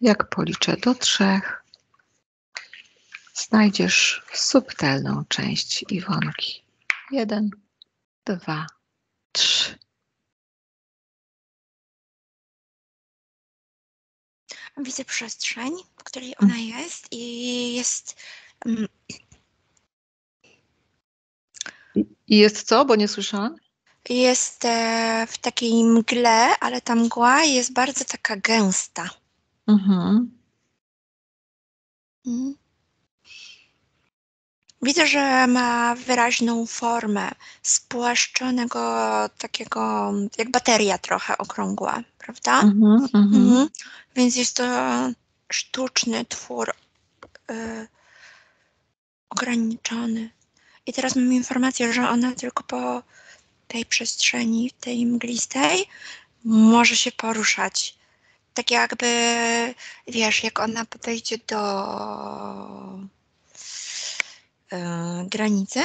Jak policzę do trzech, znajdziesz subtelną część Iwonki. Jeden, dwa, trzy. Widzę przestrzeń, w której ona jest i jest. mm, I jest co, bo nie słyszałam? Jest e, w takiej mgle, ale ta mgła jest bardzo taka gęsta. Mhm. Mm. Widzę, że ma wyraźną formę spłaszczonego takiego, jak bateria trochę okrągła, prawda? Mhm, mhm. Mhm. Więc jest to sztuczny twór y, ograniczony. I teraz mam informację, że ona tylko po tej przestrzeni, tej mglistej, może się poruszać. Tak jakby, wiesz, jak ona podejdzie do y, granicy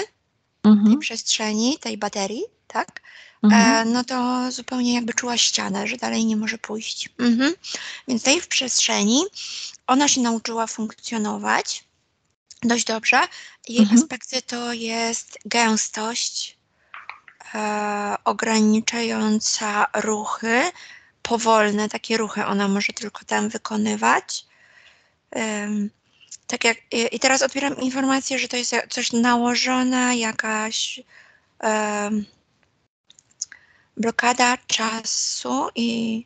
tej Mhm, przestrzeni, tej baterii, tak? mhm. e, no to zupełnie jakby czuła ścianę, że dalej nie może pójść. Mhm. Więc tej w przestrzeni ona się nauczyła funkcjonować dość dobrze. Jej Mhm. aspekty to jest gęstość e, ograniczająca ruchy, powolne takie ruchy ona może tylko tam wykonywać. Em, tak jak, i, teraz odbieram informację, że to jest coś nałożona, jakaś em, blokada czasu i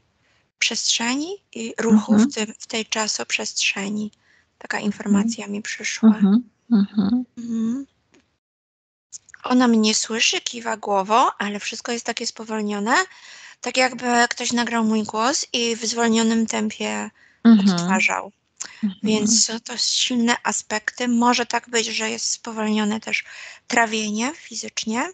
przestrzeni i ruchu Mhm. w, tym, w tej czasoprzestrzeni. Taka informacja mi przyszła. Mhm, mhm. Mhm. Ona mnie słyszy, kiwa głową, ale wszystko jest takie spowolnione, tak jakby ktoś nagrał mój głos i w zwolnionym tempie Mhm, odtwarzał. mhm. Więc to silne aspekty. Może tak być, że jest spowolnione też trawienie fizycznie.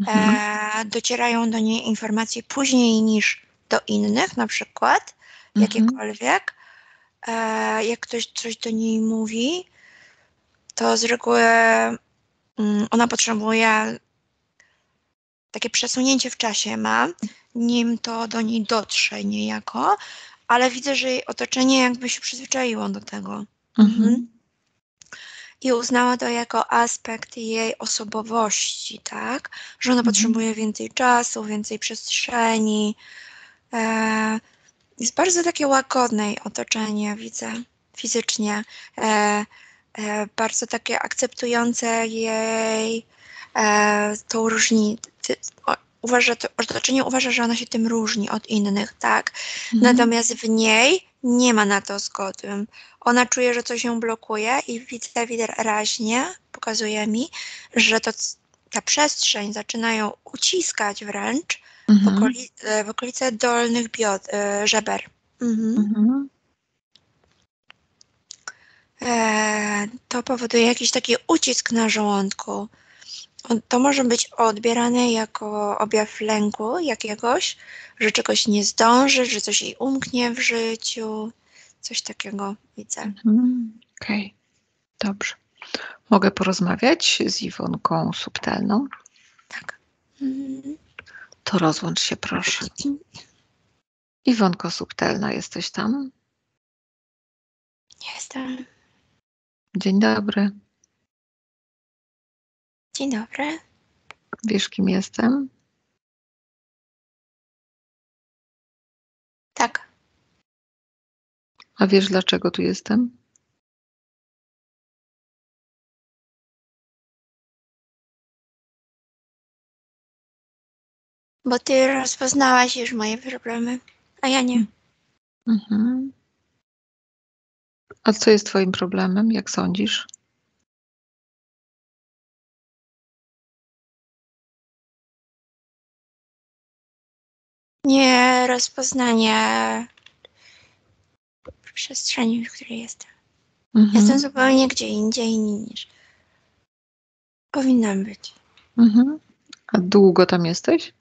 Mhm. E, docierają do niej informacje później niż do innych, na przykład, Mhm. jakiekolwiek. E, jak ktoś coś do niej mówi, to z reguły mm, ona potrzebuje takie przesunięcie w czasie ma, nim to do niej dotrze niejako, ale widzę, że jej otoczenie jakby się przyzwyczaiło do tego Mhm. i uznała to jako aspekt jej osobowości, tak? Że ona Mhm. potrzebuje więcej czasu, więcej przestrzeni. E, jest bardzo takie łagodne jej otoczenie, widzę fizycznie. E, e, bardzo takie akceptujące jej e, tą różnicę. Uważa, to, otoczenie uważa, że ona się tym różni od innych, tak? Mhm. Natomiast w niej nie ma na to zgody. Ona czuje, że coś ją blokuje i widzę wyraźnie, pokazuje mi, że to, ta przestrzeń zaczyna ją uciskać wręcz w, Mhm. okoli, e, w okolice dolnych biod, e, żeber. Mhm. Mhm. E, to powoduje jakiś taki ucisk na żołądku. To może być odbierane jako objaw lęku jakiegoś, że czegoś nie zdąży, że coś jej umknie w życiu. Coś takiego widzę. Mhm. Okej, dobrze. Mogę porozmawiać z Iwonką subtelną? Tak. Mhm. To rozłącz się proszę. Iwonko subtelna, jesteś tam? Jestem. Dzień dobry. Dzień dobry. Wiesz, kim jestem? Tak. A wiesz, dlaczego tu jestem? Bo ty rozpoznałaś już moje problemy, a ja nie. Mhm. A co jest Twoim problemem, jak sądzisz? Nie rozpoznanie przestrzeni, w której jestem. Mhm. Jestem zupełnie gdzie indziej niż powinnam być. Mhm. A długo tam jesteś?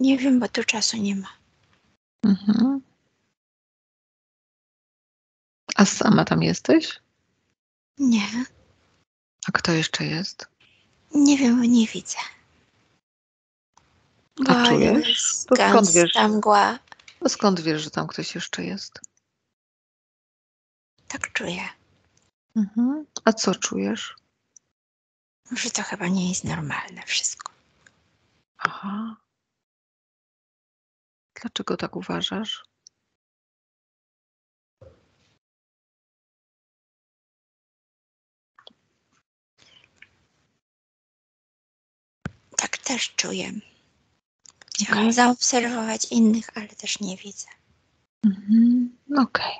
Nie wiem, bo tu czasu nie ma. Mhm. A sama tam jesteś? Nie, A kto jeszcze jest? Nie wiem, nie widzę. A Bo czujesz? jest To skąd wiesz? mgła. A skąd wiesz, że tam ktoś jeszcze jest? Tak czuję. Mhm. A co czujesz? Że to chyba nie jest normalne wszystko. Aha. Dlaczego tak uważasz? Tak też czuję. Chciałam zaobserwować innych, ale też nie widzę. Mhm. Okej.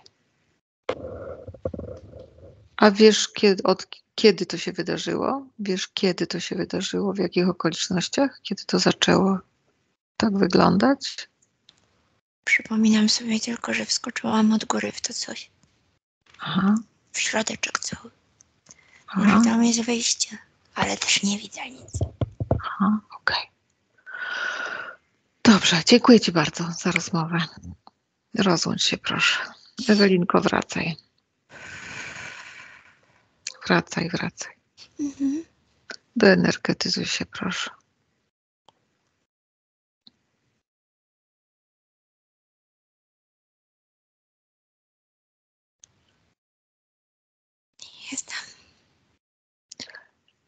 A wiesz, kiedy, od kiedy to się wydarzyło? Wiesz, kiedy to się wydarzyło? W jakich okolicznościach? Kiedy to zaczęło tak wyglądać? Przypominam sobie tylko, że wskoczyłam od góry w to coś. Aha. W środeczek cały. Aha. Że tam jest wyjście, ale też nie widzę nic. Aha. Dobrze, dziękuję Ci bardzo za rozmowę. Rozłącz się, proszę. Ewelinko, wracaj. Wracaj, wracaj. Mhm. Doenergetyzuj się, proszę. Jestem.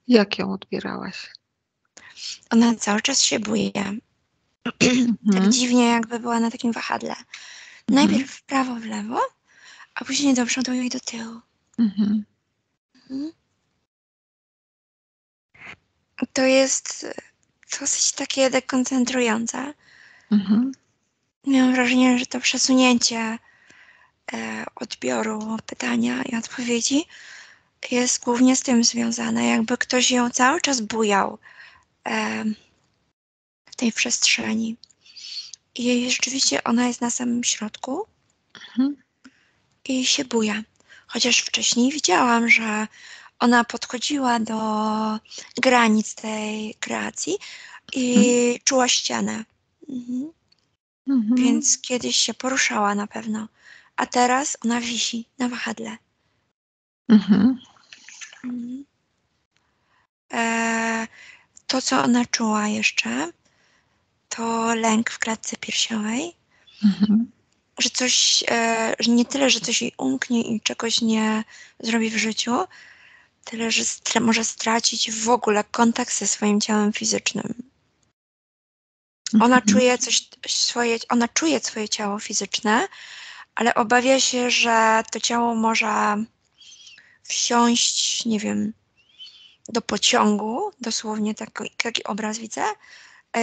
Jak ją odbierałaś? Ona cały czas się buje. Tak Mhm. dziwnie, jakby była na takim wahadle. Najpierw w prawo, w lewo, a później do przodu i do tyłu. Mhm. Mhm. To jest e, dosyć takie dekoncentrujące. Mhm. Miałam wrażenie, że to przesunięcie e, odbioru pytania i odpowiedzi jest głównie z tym związane, jakby ktoś ją cały czas bujał e, tej przestrzeni. I rzeczywiście ona jest na samym środku Mhm. i się buja. Chociaż wcześniej widziałam, że ona podchodziła do granic tej kreacji i czuła ścianę. Mhm. Mhm. Więc kiedyś się poruszała na pewno. A teraz ona wisi na wahadle. Mhm. Mhm. E, to, co ona czuła jeszcze, to lęk w klatce piersiowej, Mhm. że coś, e, że nie tyle, że coś jej umknie i czegoś nie zrobi w życiu, tyle, że stra- może stracić w ogóle kontakt ze swoim ciałem fizycznym. Ona Mhm. czuje coś swoje, ona czuje swoje ciało fizyczne, ale obawia się, że to ciało może wsiąść, nie wiem, do pociągu, dosłownie taki, taki obraz widzę,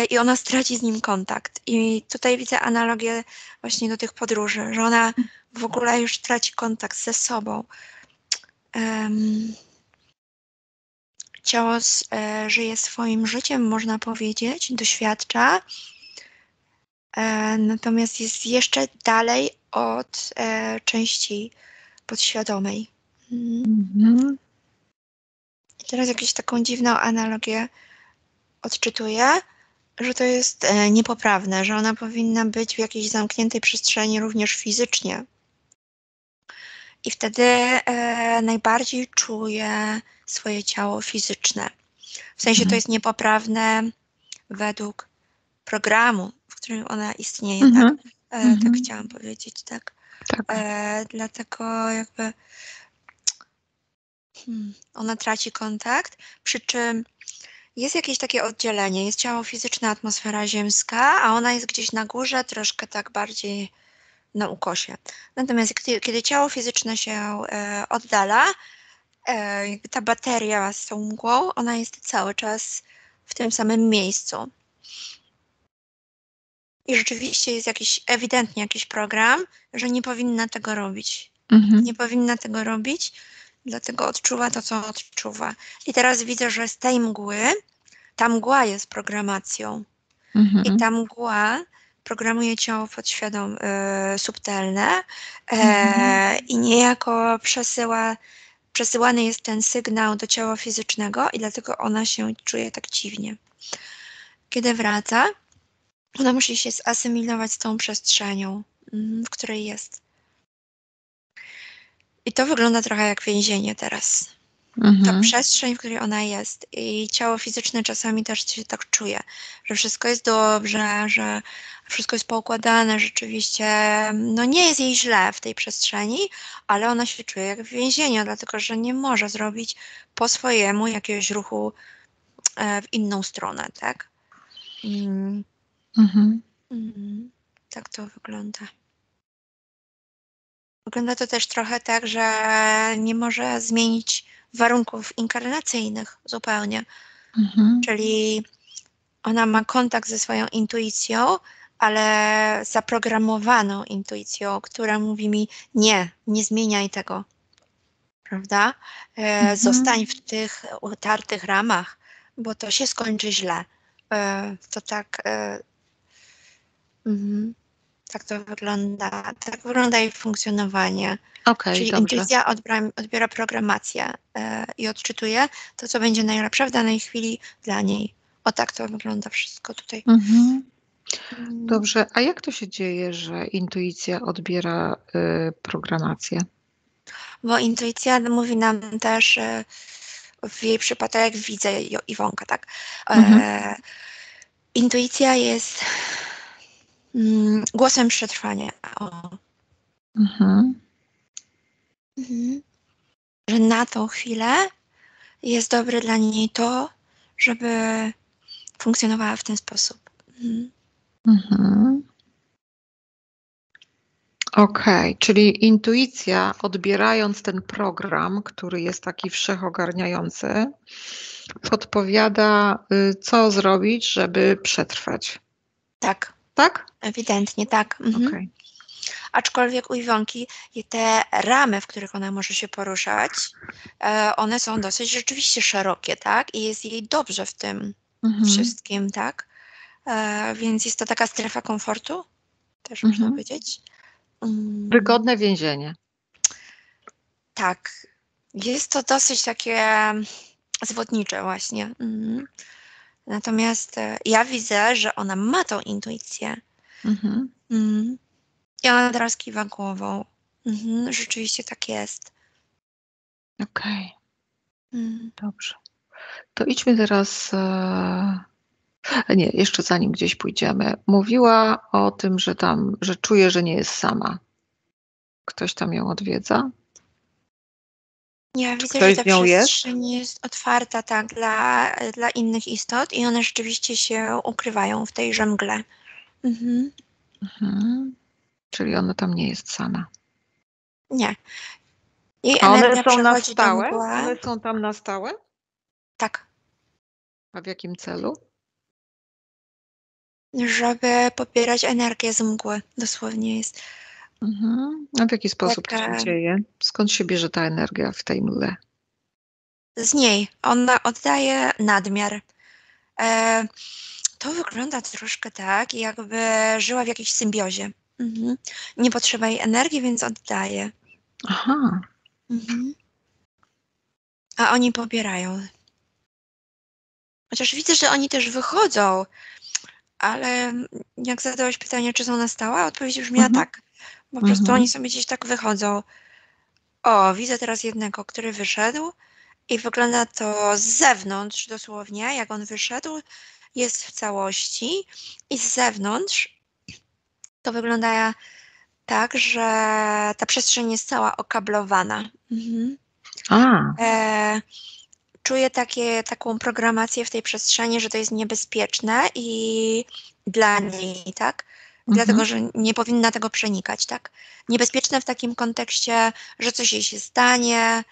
i ona straci z nim kontakt. I tutaj widzę analogię właśnie do tych podróży, że ona w ogóle już traci kontakt ze sobą. S- e, żyje swoim życiem, można powiedzieć, doświadcza, e, natomiast jest jeszcze dalej od e, części podświadomej. Mhm. I teraz jakąś taką dziwną analogię odczytuję, że to jest e, niepoprawne, że ona powinna być w jakiejś zamkniętej przestrzeni również fizycznie. I wtedy e, najbardziej czuje swoje ciało fizyczne. W sensie to Mhm. jest niepoprawne według programu, w którym ona istnieje, Mhm. tak? E, Mhm. Tak chciałam powiedzieć, tak. Tak. E, dlatego jakby hmm, ona traci kontakt, przy czym jest jakieś takie oddzielenie. Jest ciało fizyczne, atmosfera ziemska, a ona jest gdzieś na górze, troszkę tak bardziej na ukosie. Natomiast kiedy, kiedy ciało fizyczne się e, oddala, e, jakby ta bateria z tą mgłą, ona jest cały czas w tym samym miejscu. I rzeczywiście jest jakiś, ewidentnie jakiś program, że nie powinna tego robić. Mhm. Nie powinna tego robić, dlatego odczuwa to, co odczuwa. I teraz widzę, że z tej mgły, ta mgła jest programacją. Mhm. I ta mgła programuje ciało podświadom e, subtelne e, Mhm. i niejako przesyła, przesyłany jest ten sygnał do ciała fizycznego i dlatego ona się czuje tak dziwnie. Kiedy wraca, ona musi się zasymilować z tą przestrzenią, mm, w której jest. I to wygląda trochę jak więzienie teraz. ta Mhm. przestrzeń, w której ona jest. I ciało fizyczne czasami też się tak czuje, że wszystko jest dobrze, że wszystko jest poukładane, rzeczywiście no nie jest jej źle w tej przestrzeni, ale ona się czuje jak w więzieniu, dlatego że nie może zrobić po swojemu jakiegoś ruchu e, w inną stronę, tak? Mm, Mhm. mm, tak to wygląda. Wygląda to też trochę tak, że nie może zmienić warunków inkarnacyjnych zupełnie. Mhm. Czyli ona ma kontakt ze swoją intuicją, ale zaprogramowaną intuicją, która mówi mi: Nie, nie zmieniaj tego. Prawda? E, Mhm. Zostań w tych utartych ramach, bo to się skończy źle. E, to tak. E, mhm. Tak to wygląda. Tak wygląda jej funkcjonowanie. Okej, Czyli dobrze. intuicja odbra, odbiera programację e, i odczytuje to, co będzie najlepsze w danej chwili dla niej. O tak to wygląda wszystko tutaj. Mhm. Mm, Dobrze, a jak to się dzieje, że intuicja odbiera y, programację? Bo intuicja mówi nam też, e, w jej przypadku, jak widzę Iwonka, tak? E, Mhm. Intuicja jest głosem przetrwania. O. Mhm. Mhm. Że na tą chwilę jest dobre dla niej to, żeby funkcjonowała w ten sposób. Mhm. Mhm. Okej, czyli intuicja, odbierając ten program, który jest taki wszechogarniający, podpowiada, y, co zrobić, żeby przetrwać. Tak, Tak? ewidentnie tak. Mhm. Okej. Aczkolwiek u Iwonki te ramy, w których ona może się poruszać, e, one są dosyć rzeczywiście szerokie, tak? I jest jej dobrze w tym Mhm. wszystkim, tak? E, więc jest to taka strefa komfortu, też można Mhm. powiedzieć. Mm, Wygodne więzienie. Tak. Jest to dosyć takie zwodnicze właśnie. Mhm. Natomiast e, ja widzę, że ona ma tą intuicję. Mhm. Mhm. I ona teraz kiwa głową. Mhm. Rzeczywiście tak jest. Okej, Mhm. dobrze. To idźmy teraz. E... Nie, jeszcze zanim gdzieś pójdziemy. Mówiła o tym, że tam, że czuje, że nie jest sama. Ktoś tam ją odwiedza? Ja widzę, że ktoś ta z nią jest? przestrzeń jest otwarta tak dla, dla innych istot i one rzeczywiście się ukrywają w tej mgle. Mhm. Mhm. Czyli ona tam nie jest sama. Nie. Jej A one są na stałe? One są tam na stałe? Tak. A w jakim celu? Żeby pobierać energię z mgły. Dosłownie jest. Mhm. A w jaki sposób to się Taka- dzieje? Skąd się bierze ta energia w tej mgle? Z niej. Ona oddaje nadmiar. E, to wygląda troszkę tak, jakby żyła w jakiejś symbiozie. Mhm. Nie potrzeba jej energii, więc oddaje. Aha, Mhm. A oni pobierają. Chociaż widzę, że oni też wychodzą, ale jak zadałeś pytanie, czy są na stałe, odpowiedź brzmiała Mhm. tak. Po prostu Mhm. oni sobie gdzieś tak wychodzą. O, widzę teraz jednego, który wyszedł i wygląda to z zewnątrz dosłownie, jak on wyszedł, jest w całości i z zewnątrz to wygląda tak, że ta przestrzeń jest cała okablowana. Mhm. a, E, czuję takie, taką programację w tej przestrzeni, że to jest niebezpieczne i dla niej, tak? Dlatego, że nie powinna tego przenikać, tak? Niebezpieczne w takim kontekście, że coś jej się stanie,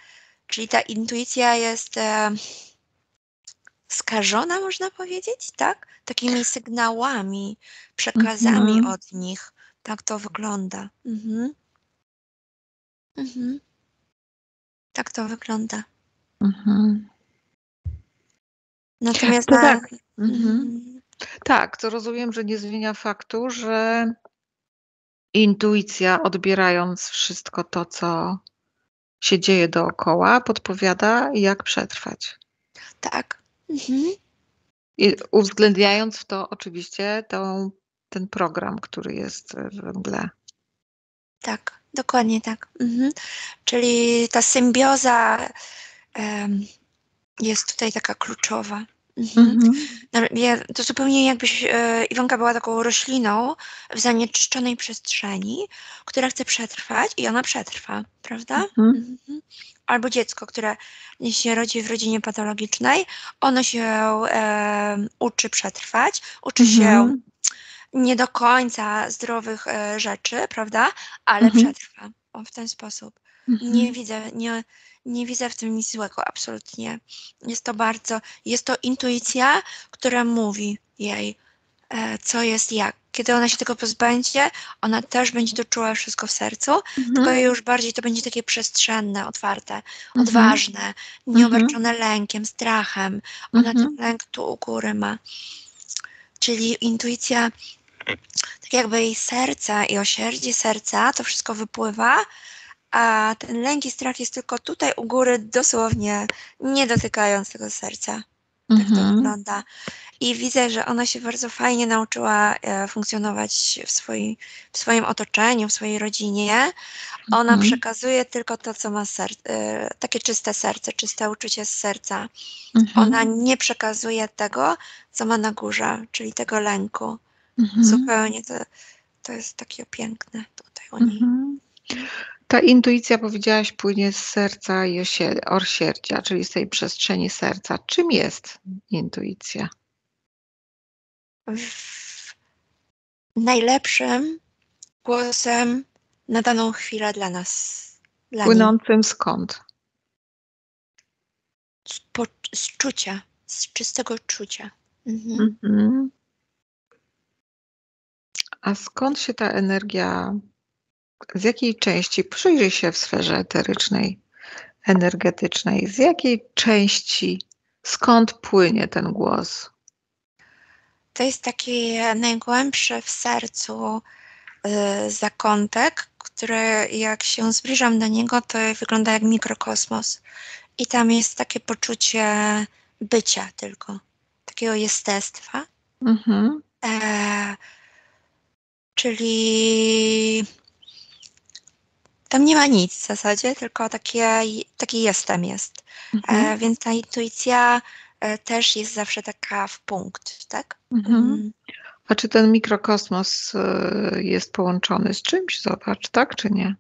czyli ta intuicja jest e, skażona, można powiedzieć, tak? Takimi sygnałami, przekazami Mhm. od nich. Tak to wygląda. Mhm. Mhm. Tak to wygląda. Mhm. Natomiast To na, tak. Mhm. Tak, to rozumiem, że nie zmienia faktu, że intuicja, odbierając wszystko to, co się dzieje dookoła, podpowiada, jak przetrwać. tak. Mhm. I uwzględniając w to oczywiście tą, ten program, który jest w mgle. Tak, dokładnie tak. Mhm. Czyli ta symbioza jest tutaj taka kluczowa. Mhm. Mhm. No, to zupełnie jakbyś e, Iwonka była taką rośliną w zanieczyszczonej przestrzeni, która chce przetrwać i ona przetrwa, prawda? Mhm. mhm. Albo dziecko, które się rodzi w rodzinie patologicznej, ono się e, uczy przetrwać, uczy mhm. się nie do końca zdrowych e, rzeczy, prawda? Ale mhm. przetrwa o, w ten sposób. Nie mhm. widzę, nie, nie widzę w tym nic złego, absolutnie. Jest to bardzo, jest to intuicja, która mówi jej, e, co jest jak. Kiedy ona się tego pozbędzie, ona też będzie doczuła wszystko w sercu, mhm. tylko już bardziej to będzie takie przestrzenne, otwarte, mhm. odważne, nieobarczone mhm. lękiem, strachem. Ona ten mhm. lęk tu u góry ma. Czyli intuicja, tak jakby jej serce i osierdzie serca, to wszystko wypływa, a ten lęk i strach jest tylko tutaj u góry, dosłownie nie dotykając tego serca. Tak to mhm. wygląda. I widzę, że ona się bardzo fajnie nauczyła e, funkcjonować w, swoi, w swoim otoczeniu, w swojej rodzinie. Ona mhm. przekazuje tylko to, co ma serce, e, takie czyste serce, czyste uczucie z serca. Mhm. Ona nie przekazuje tego, co ma na górze, czyli tego lęku. Mhm. Zupełnie to, to jest takie piękne tutaj u niej. Ta intuicja, powiedziałaś, płynie z serca i orsierdzia, czyli z tej przestrzeni serca. Czym jest intuicja? Najlepszym głosem na daną chwilę dla nas. Dla Płynącym niej. skąd? Z, po, z czucia, z czystego czucia. Mhm. Mhm. A skąd się ta energia z jakiej części, przyjrzyj się w sferze eterycznej, energetycznej, z jakiej części, skąd płynie ten głos? To jest taki najgłębszy w sercu y, zakątek, który jak się zbliżam do niego, to wygląda jak mikrokosmos. I tam jest takie poczucie bycia tylko, takiego jestestwa. Mhm. E, czyli tam nie ma nic w zasadzie, tylko takie, taki jestem jest. E, mhm. E, więc ta intuicja e, też jest zawsze taka w punkt, tak? Mhm. Mm. A czy ten mikrokosmos e, jest połączony z czymś? Zobacz, tak czy nie?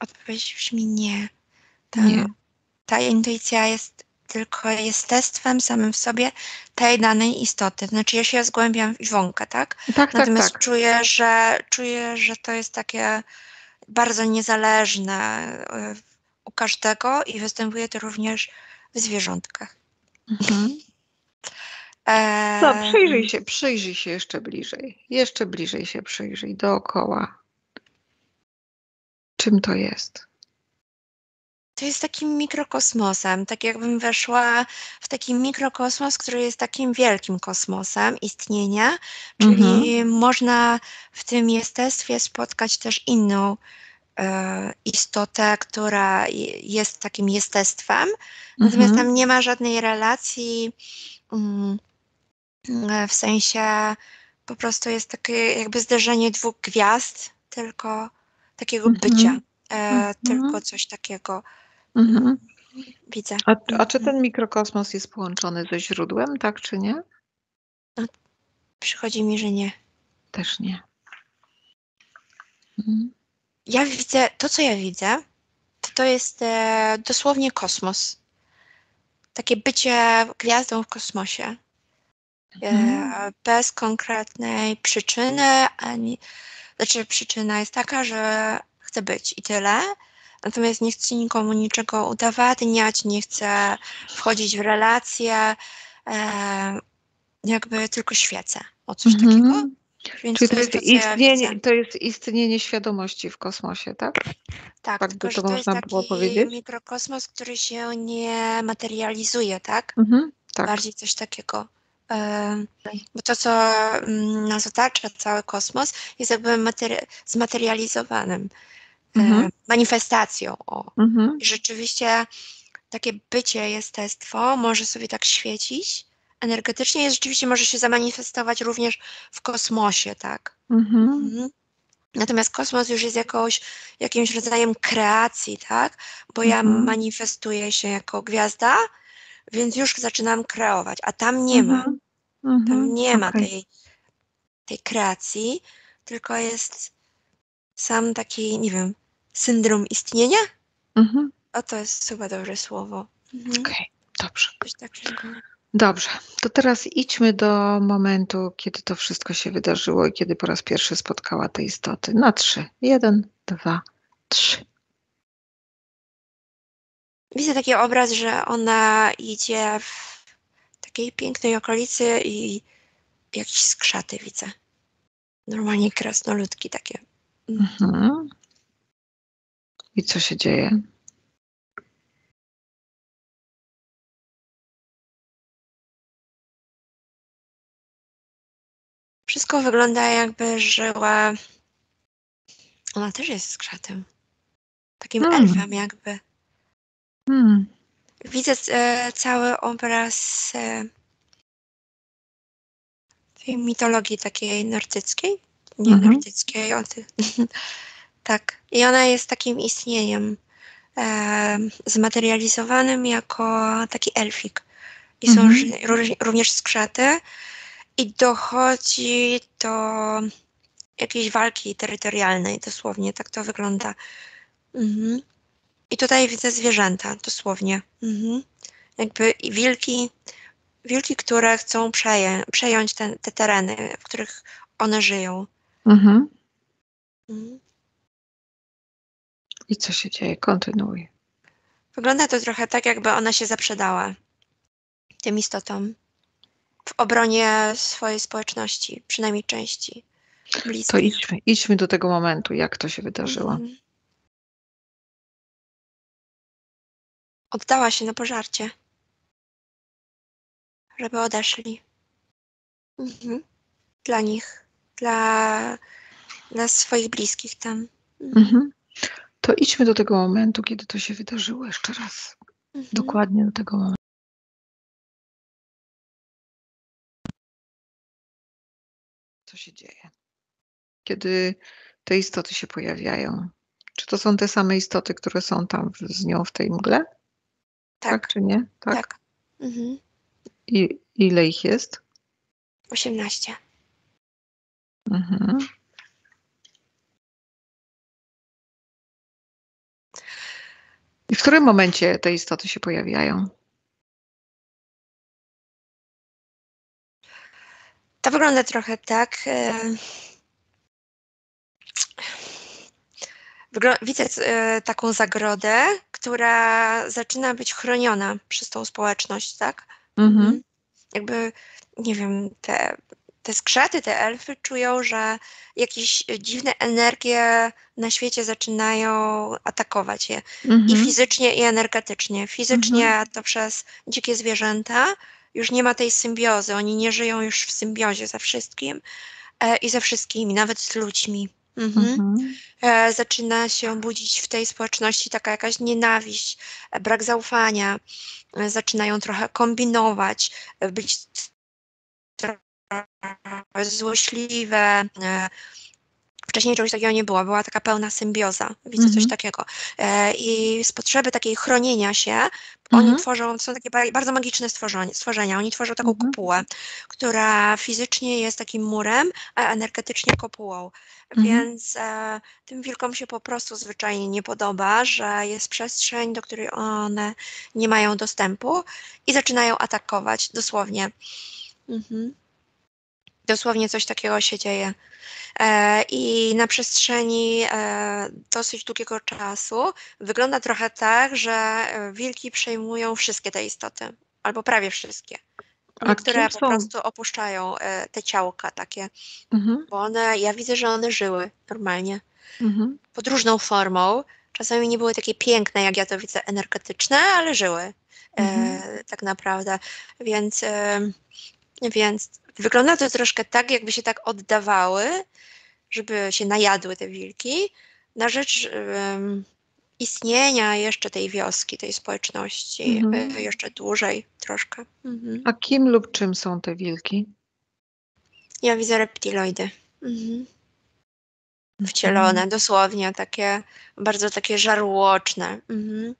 Odpowiedź brzmi nie. Ta, nie. ta intuicja jest tylko jestestwem samym w sobie tej danej istoty. Znaczy ja się zgłębiam w Iwonkę, tak? Tak, tak Natomiast tak, tak. Czuję, że, czuję, że to jest takie bardzo niezależne e, u każdego i występuje to również w zwierzątkach. Mhm. E... No, przyjrzyj się, przyjrzyj się jeszcze bliżej. Jeszcze bliżej się przyjrzyj dookoła. Czym to jest? To jest takim mikrokosmosem, tak jakbym weszła w taki mikrokosmos, który jest takim wielkim kosmosem istnienia, czyli mhm. można w tym jestestwie spotkać też inną e, istotę, która jest takim jestestwem, natomiast mhm. tam nie ma żadnej relacji mm, w sensie po prostu jest takie jakby zderzenie dwóch gwiazd, tylko takiego mhm. bycia, e, mhm. tylko coś takiego Mhm. Widzę. A, a czy ten mikrokosmos jest połączony ze źródłem, tak czy nie? No, przychodzi mi, że nie. Też nie. Mhm. Ja widzę, to co ja widzę, to, to jest e, dosłownie kosmos. Takie bycie gwiazdą w kosmosie. E, mhm. bez konkretnej przyczyny, ani, znaczy przyczyna jest taka, że chcę być i tyle natomiast nie chcę nikomu niczego udowadniać, nie chcę wchodzić w relacje, e, jakby tylko świecę o coś mhm. takiego. Więc Czyli to, jest, to, istnienie, to jest istnienie świadomości w kosmosie, tak? Tak, tak tylko to, to można jest było powiedzieć? mikrokosmos, który się nie materializuje, tak? Mhm, tak. Bardziej coś takiego. Bo to, co mm, nas otacza, cały kosmos, jest jakby materi- zmaterializowanym. E, mhm. manifestacją. O. Mhm. Rzeczywiście takie bycie, jestestwo może sobie tak świecić energetycznie i rzeczywiście może się zamanifestować również w kosmosie, tak? Mhm. mhm. Natomiast kosmos już jest jakoś, jakimś rodzajem kreacji, tak? Bo ja Mhm. manifestuję się jako gwiazda, więc już zaczynam kreować, a tam nie ma. Mhm. Tam nie ma tej, tej kreacji, tylko jest sam taki, nie wiem, syndrom istnienia? Mhm. O, to jest chyba dobre słowo. Mhm. Okej, dobrze. Coś takiego. Dobrze, to teraz idźmy do momentu, kiedy to wszystko się wydarzyło i kiedy po raz pierwszy spotkała te istoty. Na trzy. Jeden, dwa, trzy. Widzę taki obraz, że ona idzie w takiej pięknej okolicy i jakieś skrzaty widzę. Normalnie krasnoludki takie. Mhm. I co się dzieje? Wszystko wygląda jakby żyła. Ona też jest skrzatem. Takim Mm. elfem jakby. Hmm. Widzę e, cały obraz e, tej mitologii takiej nordyckiej. Nie Mhm. nordyckiej, o ty. tak. I ona jest takim istnieniem e, zmaterializowanym jako taki elfik. I są Mhm. również skrzaty. I dochodzi do jakiejś walki terytorialnej, dosłownie, tak to wygląda. Mhm. I tutaj widzę zwierzęta, dosłownie. Mhm. Jakby wilki, wilki, które chcą przejąć te, te tereny, w których one żyją. Mhm. I co się dzieje? Kontynuuj. Wygląda to trochę tak, jakby ona się zaprzedała tym istotom w obronie swojej społeczności, przynajmniej części bliskiej. To idźmy, idźmy do tego momentu, jak to się wydarzyło. Mhm. Oddała się na pożarcie, żeby odeszli. Mhm. Dla nich, dla, dla swoich bliskich tam. Mhm. To idźmy do tego momentu, kiedy to się wydarzyło jeszcze raz. Mhm. Dokładnie do tego momentu. Co się dzieje? Kiedy te istoty się pojawiają. Czy to są te same istoty, które są tam z nią w tej mgle? Tak, czy nie? Tak. tak. Mhm. I ile ich jest? 18. Mhm. I w którym momencie te istoty się pojawiają? To wygląda trochę tak. E, wygl- widzę e, taką zagrodę, która zaczyna być chroniona przez tą społeczność, tak? Mhm. Jakby, nie wiem, te, te skrzaty, te elfy czują, że jakieś dziwne energie na świecie zaczynają atakować je. I Mhm. fizycznie, i energetycznie. Fizycznie to przez dzikie zwierzęta już nie ma tej symbiozy. Oni nie żyją już w symbiozie ze wszystkim e, i ze wszystkimi, nawet z ludźmi. Mhm. Mhm. E, zaczyna się budzić w tej społeczności taka jakaś nienawiść, e, brak zaufania. E, zaczynają trochę kombinować, e, być złośliwe. E, Wcześniej czegoś takiego nie było, była taka pełna symbioza, widzę coś Mhm. takiego. E, I z potrzeby takiej chronienia się, oni Mhm. tworzą, są takie ba- bardzo magiczne stworzenia, stworzenia. Oni tworzą taką Mhm. kopułę, która fizycznie jest takim murem, a energetycznie kopułą. Mhm. Więc e, tym wilkom się po prostu zwyczajnie nie podoba, że jest przestrzeń, do której one nie mają dostępu i zaczynają atakować, dosłownie. Mhm. Dosłownie coś takiego się dzieje. E, I na przestrzeni e, dosyć długiego czasu wygląda trochę tak, że e, wilki przejmują wszystkie te istoty, albo prawie wszystkie. Niektóre po prostu opuszczają e, te ciałka takie, Mhm. bo one, ja widzę, że one żyły normalnie, Mhm. pod różną formą. Czasami nie były takie piękne, jak ja to widzę, energetyczne, ale żyły e, Mhm. tak naprawdę. Więc, e, więc wygląda to troszkę tak, jakby się tak oddawały, żeby się najadły te wilki, na rzecz em, istnienia jeszcze tej wioski, tej społeczności, Mhm. jeszcze dłużej troszkę. Mhm. A kim lub czym są te wilki? Ja widzę reptiloidy. Mhm. wcielone, dosłownie takie, bardzo takie żarłoczne. Mhm.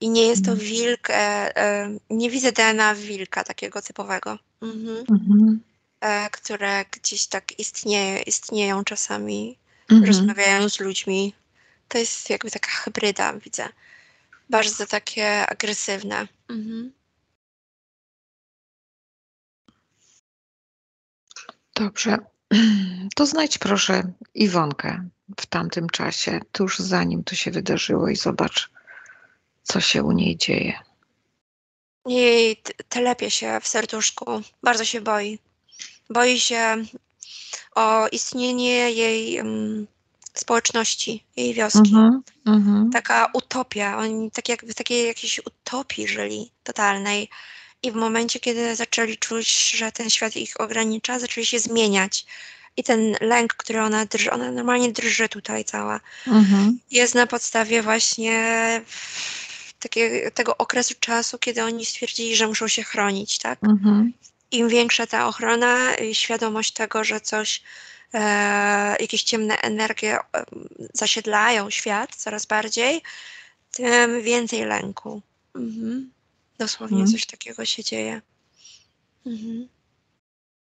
I nie jest to Mhm. wilk, e, e, nie widzę DNA wilka takiego typowego, mhm. Mhm. e, które gdzieś tak istnieje, istnieją czasami, Mhm. rozmawiają z ludźmi. To jest jakby taka hybryda, widzę. Bardzo takie agresywne. Mhm. Dobrze. To znajdź proszę Iwonkę w tamtym czasie, tuż zanim to się wydarzyło i zobacz, co się u niej dzieje. Jej telepie się w serduszku, bardzo się boi. Boi się o istnienie jej mm, społeczności, jej wioski. Mhm. Mhm. Taka utopia, oni tak jakby w takiej jakiejś utopii żyli totalnej. I w momencie, kiedy zaczęli czuć, że ten świat ich ogranicza, zaczęli się zmieniać. I ten lęk, który ona drży, ona normalnie drży tutaj cała, Mhm. jest na podstawie właśnie takie, tego okresu czasu, kiedy oni stwierdzili, że muszą się chronić, tak? Mhm. Im większa ta ochrona i świadomość tego, że coś, e, jakieś ciemne energie e, zasiedlają świat coraz bardziej, tym więcej lęku. Mhm. Dosłownie Mhm. coś takiego się dzieje. Mhm.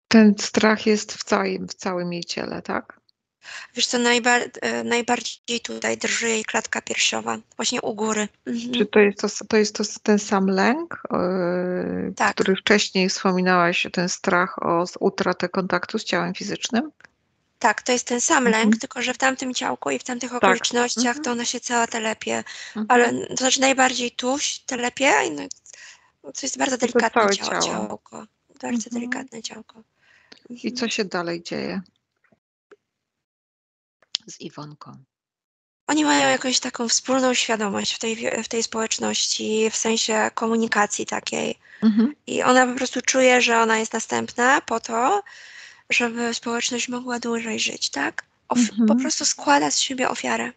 Ten strach jest w całym, w całym jej ciele, tak? Wiesz co, najbar- e, najbardziej tutaj drży jej klatka piersiowa, właśnie u góry. Mhm. Czy to jest, to, to jest to ten sam lęk, yy, Tak. który wcześniej wspominałaś, ten strach o utratę kontaktu z ciałem fizycznym? Tak, to jest ten sam Mhm. lęk, tylko że w tamtym ciałku i w tamtych okolicznościach Mhm. to ona się cała telepie. Mhm. Ale to znaczy najbardziej tu się telepie, no, to jest bardzo delikatne ciało, ciało. ciałko. Bardzo Mhm. delikatne ciałko. I Mhm. co się dalej dzieje z Iwonką? Oni mają jakąś taką wspólną świadomość w tej, w tej społeczności, w sensie komunikacji takiej. Mhm. I ona po prostu czuje, że ona jest następna po to, żeby społeczność mogła dłużej żyć, tak? Of- Mhm. Po prostu składa z siebie ofiarę.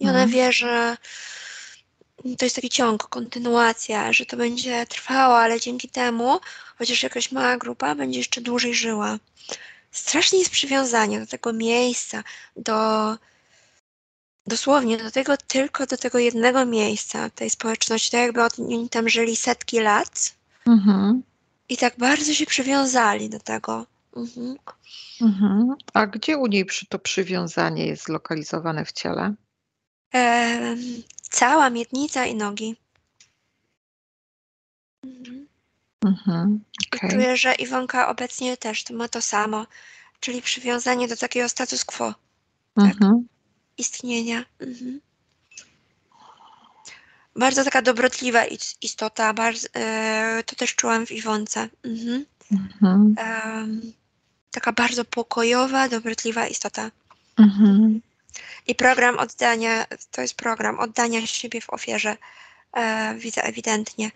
I ona Mhm. wie, że to jest taki ciąg, kontynuacja, że to będzie trwało, ale dzięki temu, chociaż jakaś mała grupa będzie jeszcze dłużej żyła. Strasznie jest przywiązanie do tego miejsca, do dosłownie do tego, tylko do tego jednego miejsca, tej społeczności, tak jakby oni tam żyli setki lat Mhm. i tak bardzo się przywiązali do tego. Mhm. Mhm. A gdzie u niej to przywiązanie jest zlokalizowane w ciele? Em, cała miednica i nogi. Mhm. Mhm. I Okej. czuję, że Iwonka obecnie też to ma to samo, czyli przywiązanie do takiego status quo Mhm. istnienia. Mhm. Bardzo taka dobrotliwa is- istota, bardzo, e, to też czułam w Iwonce. Mhm. Mhm. Taka bardzo pokojowa, dobrotliwa istota. Mhm. I program oddania, to jest program oddania siebie w ofierze. E, widzę ewidentnie.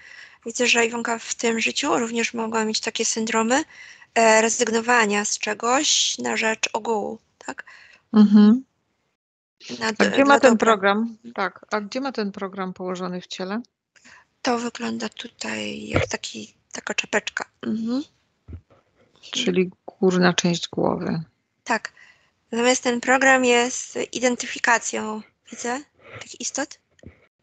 Widzę, że Iwonka w tym życiu również mogła mieć takie syndromy e, rezygnowania z czegoś na rzecz ogółu, tak? Mhm. A gdzie ma ten dobra. program? Tak, a gdzie ma ten program położony w ciele? To wygląda tutaj jak taki, taka czapeczka. Mhm. Czyli górna część głowy. Tak. Natomiast ten program jest identyfikacją, widzę, tych istot.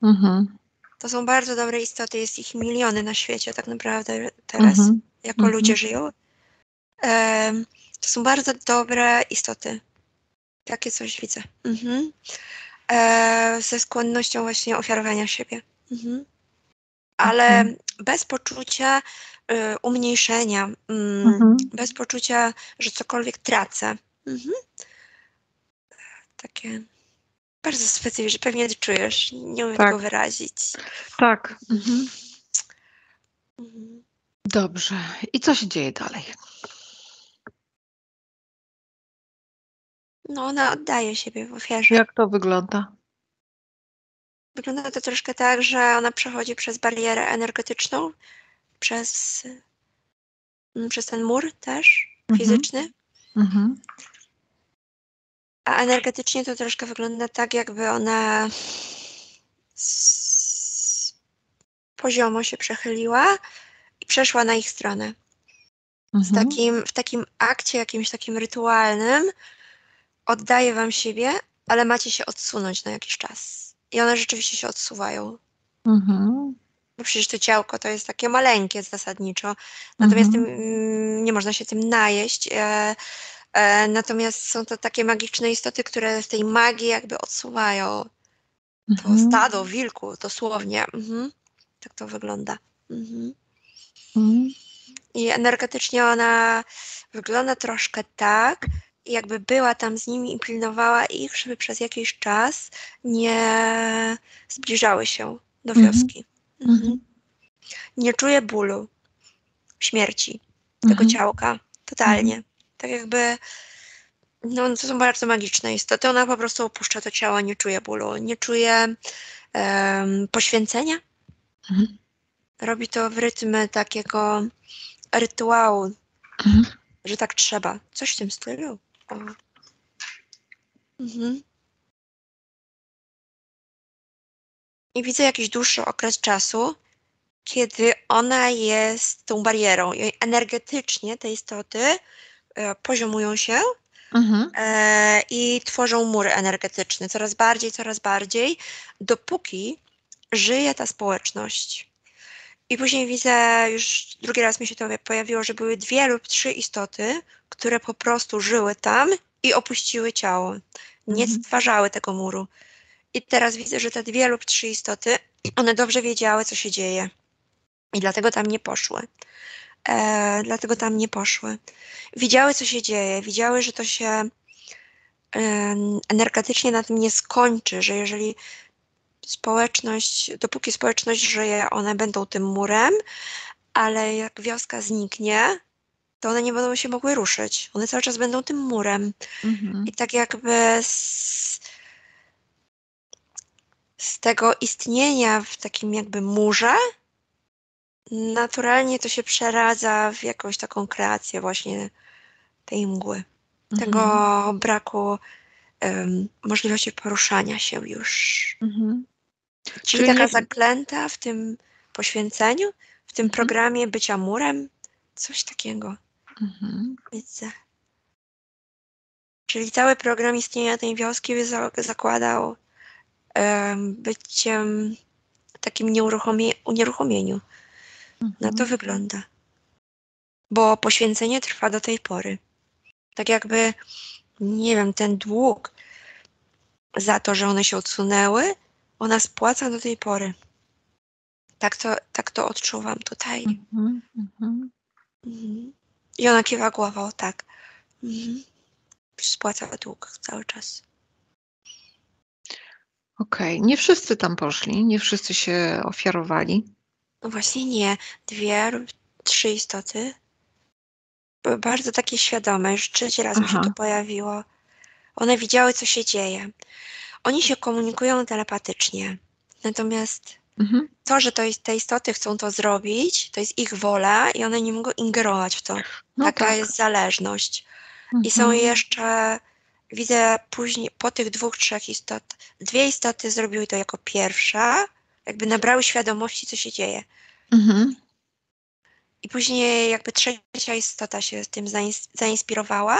Mhm. To są bardzo dobre istoty, jest ich miliony na świecie tak naprawdę teraz, Mhm. jako Mhm. ludzie żyją. Em, to są bardzo dobre istoty. Takie coś widzę. Mhm. E, ze skłonnością właśnie ofiarowania siebie. Mhm. Ale Mhm. bez poczucia y, umniejszenia, mm, Mhm. bez poczucia, że cokolwiek tracę. Takie bardzo specyficzne, pewnie czujesz, nie umiem Tak. tego wyrazić. Tak. Mhm. Mhm. Dobrze. I co się dzieje dalej? No, ona oddaje siebie w ofierze. Jak to wygląda? Wygląda to troszkę tak, że ona przechodzi przez barierę energetyczną, przez, mm, przez ten mur też Mhm. fizyczny, Mhm. A energetycznie to troszkę wygląda tak, jakby ona z poziomo się przechyliła i przeszła na ich stronę. W Mhm. takim, w takim akcie, jakimś takim rytualnym, oddaję wam siebie, ale macie się odsunąć na jakiś czas. I one rzeczywiście się odsuwają. Mhm. Bo przecież to ciałko to jest takie maleńkie zasadniczo. Natomiast Mhm. tym, mm, nie można się tym najeść. E, natomiast są to takie magiczne istoty, które w tej magii jakby odsuwają to Mhm. stado wilku, dosłownie. Mhm. Tak to wygląda. Mhm. Mhm. I energetycznie ona wygląda troszkę tak, jakby była tam z nimi i pilnowała ich, żeby przez jakiś czas nie zbliżały się do Mhm. wioski. Nie czuje bólu, śmierci tego ciałka. Totalnie. Tak jakby, no to są bardzo magiczne istoty. Ona po prostu opuszcza to ciało, nie czuje bólu, nie czuje em, poświęcenia. Mhm. Robi to w rytmie takiego rytuału, Mhm. że tak trzeba. Coś w tym stylu. O. Mhm. I widzę jakiś dłuższy okres czasu, kiedy ona jest tą barierą. I energetycznie te istoty poziomują się Mhm. e, i tworzą mur energetyczny coraz bardziej, coraz bardziej, dopóki żyje ta społeczność. I później widzę, już drugi raz mi się to pojawiło, że były dwie lub trzy istoty, które po prostu żyły tam i opuściły ciało. Nie Mhm. stwarzały tego muru. I teraz widzę, że te dwie lub trzy istoty, one dobrze wiedziały, co się dzieje. I dlatego tam nie poszły. E, dlatego tam nie poszły. Widziały, co się dzieje, widziały, że to się em, energetycznie na tym nie skończy, że jeżeli społeczność, dopóki społeczność żyje, one będą tym murem, ale jak wioska zniknie, to one nie będą się mogły ruszyć. One cały czas będą tym murem. Mhm. I tak jakby z, z tego istnienia w takim jakby murze, naturalnie to się przeradza w jakąś taką kreację właśnie tej mgły. Tego Mhm. braku em, możliwości poruszania się już. Mhm. Czyli, Czyli taka nie- zaklęta w tym poświęceniu, w tym Mhm. programie bycia murem, coś takiego Mhm. widzę. Czyli cały program istnienia tej wioski zakładał em, byciem takim unieruchomieniu. Na to Mhm. wygląda. Bo poświęcenie trwa do tej pory. Tak jakby, nie wiem, ten dług za to, że one się odsunęły, ona spłaca do tej pory. Tak to, tak to odczuwam tutaj. Mhm. Mhm. Mhm. I ona kiwa głową, tak. Mhm. Spłaca dług cały czas. Okej, nie wszyscy tam poszli, nie wszyscy się ofiarowali. No właśnie nie. Dwie lub trzy istoty. Były bardzo takie świadome. Już trzeci raz mi się Aha. to pojawiło. One widziały, co się dzieje. Oni się komunikują telepatycznie. Natomiast Mhm. to, że to jest, te istoty chcą to zrobić, to jest ich wola i one nie mogą ingerować w to. No Taka tak. jest zależność. I są Mhm. jeszcze, widzę później, po tych dwóch, trzech istot, dwie istoty zrobiły to jako pierwsza, jakby nabrały świadomości, co się dzieje. Mhm. I później jakby trzecia istota się tym zains- zainspirowała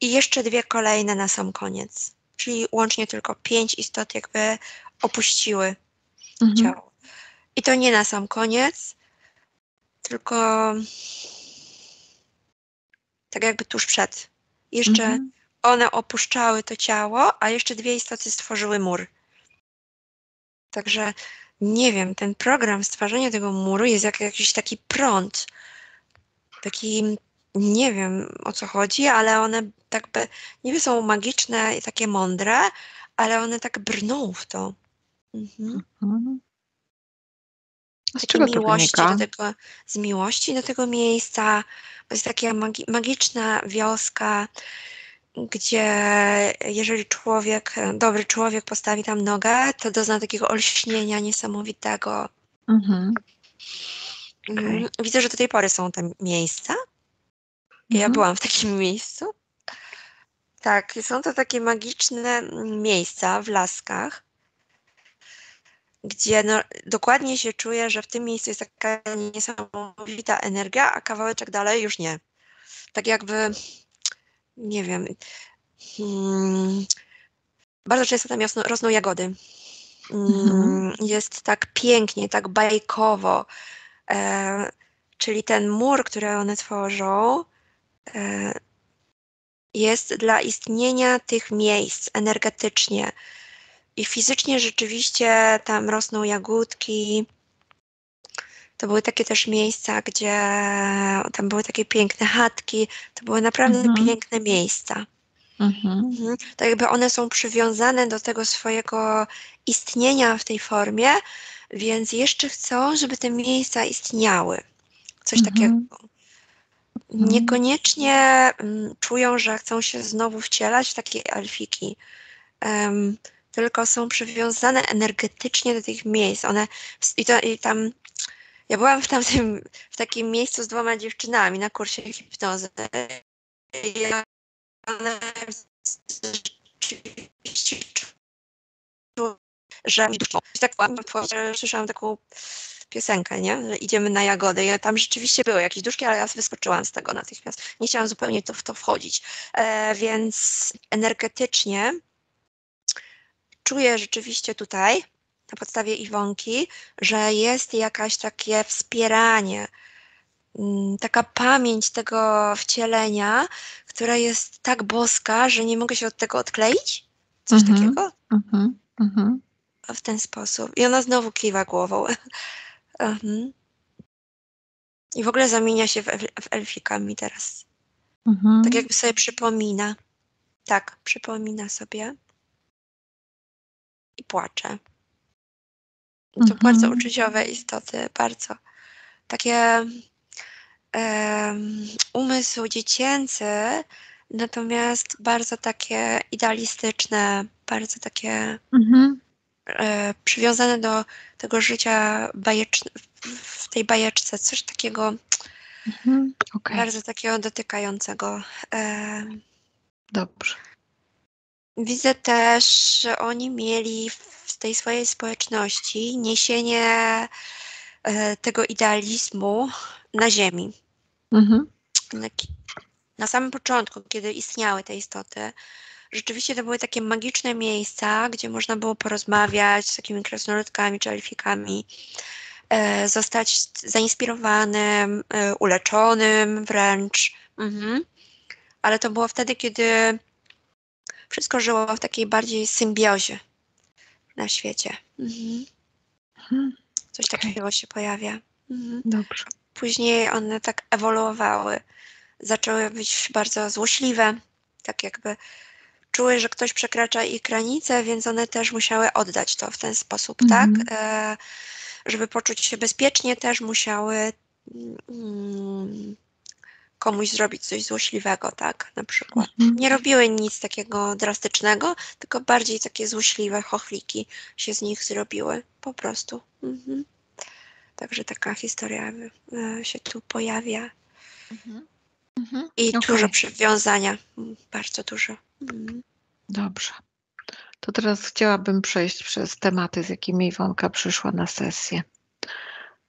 i jeszcze dwie kolejne na sam koniec. Czyli łącznie tylko pięć istot jakby opuściły Mhm. ciało. I to nie na sam koniec, tylko tak jakby tuż przed. Jeszcze Mhm. one opuszczały to ciało, a jeszcze dwie istoty stworzyły mur. Także nie wiem, ten program stwarzania tego muru jest jak jakiś taki prąd. Taki, nie wiem o co chodzi, ale one tak by, niby są magiczne i takie mądre, ale one tak brną w to. Mhm. Mhm. Z czego to miłości wynika? do tego, z miłości do tego miejsca. To jest taka magi magiczna wioska, gdzie jeżeli człowiek, dobry człowiek postawi tam nogę, to dozna takiego olśnienia niesamowitego. Mhm. Mm, Okej. Widzę, że do tej pory są te miejsca. Ja Mhm. byłam w takim miejscu. Tak, są to takie magiczne mm, miejsca w laskach, gdzie no, dokładnie się czuję, że w tym miejscu jest taka niesamowita energia, a kawałeczek dalej już nie. Tak jakby, nie wiem, Hmm, bardzo często tam rosną, rosną jagody. Mhm. Jest tak pięknie, tak bajkowo. E, czyli ten mur, który one tworzą, e, jest dla istnienia tych miejsc energetycznie. I fizycznie rzeczywiście tam rosną jagódki. To były takie też miejsca, gdzie tam były takie piękne chatki. To były naprawdę Mhm. piękne miejsca. Mhm. Mhm. Tak jakby one są przywiązane do tego swojego istnienia w tej formie, więc jeszcze chcą, żeby te miejsca istniały. Coś Mhm. takiego. Niekoniecznie mm, czują, że chcą się znowu wcielać w takie elfiki, em, tylko są przywiązane energetycznie do tych miejsc. One i, to, i tam ja byłam w tamtym, w takim miejscu z dwoma dziewczynami na kursie hipnozy. I one że tak słyszałam taką piosenkę, nie? Że idziemy na jagody. I tam rzeczywiście były jakieś duszki, ale ja wyskoczyłam z tego natychmiast. Nie chciałam zupełnie to, w to wchodzić. E, więc energetycznie czuję rzeczywiście tutaj, na podstawie Iwonki, że jest jakaś takie wspieranie, mm, taka pamięć tego wcielenia, która jest tak boska, że nie mogę się od tego odkleić. Coś Mhm. takiego Mhm. Mhm. w ten sposób. I ona znowu kiwa głową. Mhm. I w ogóle zamienia się w, elf, w elfika mi teraz. Mhm. Tak jakby sobie przypomina. Tak, przypomina sobie. I płacze. To Mhm. bardzo uczuciowe istoty, bardzo. Takie em, umysł dziecięcy, natomiast bardzo takie idealistyczne, bardzo takie Mhm. e, przywiązane do tego życia bajeczne, w tej bajeczce, coś takiego Mhm. Okej, bardzo takiego dotykającego. E, dobrze. widzę też, że oni mieli tej swojej społeczności niesienie e, tego idealizmu na ziemi. Mhm. Na samym początku, kiedy istniały te istoty, rzeczywiście to były takie magiczne miejsca, gdzie można było porozmawiać z takimi krasnoludkami czy elfikami, e, zostać zainspirowanym, e, uleczonym wręcz. Mhm. Ale to było wtedy, kiedy wszystko żyło w takiej bardziej symbiozie na świecie. Mhm. Mhm. Coś Okej. takiego się pojawia. Mhm. Dobrze. Później one tak ewoluowały. Zaczęły być bardzo złośliwe, tak jakby czuły, że ktoś przekracza ich granice, więc one też musiały oddać to w ten sposób, Mhm. tak? E, żeby poczuć się bezpiecznie, też musiały mm, komuś zrobić coś złośliwego, tak? Na przykład. Mhm. Nie robiły nic takiego drastycznego, tylko bardziej takie złośliwe chochliki się z nich zrobiły, po prostu. Mhm. Także taka historia e, się tu pojawia. Mhm. Mhm. I Okej. dużo przywiązania, bardzo dużo. Mm. Dobrze. To teraz chciałabym przejść przez tematy, z jakimi Iwonka przyszła na sesję.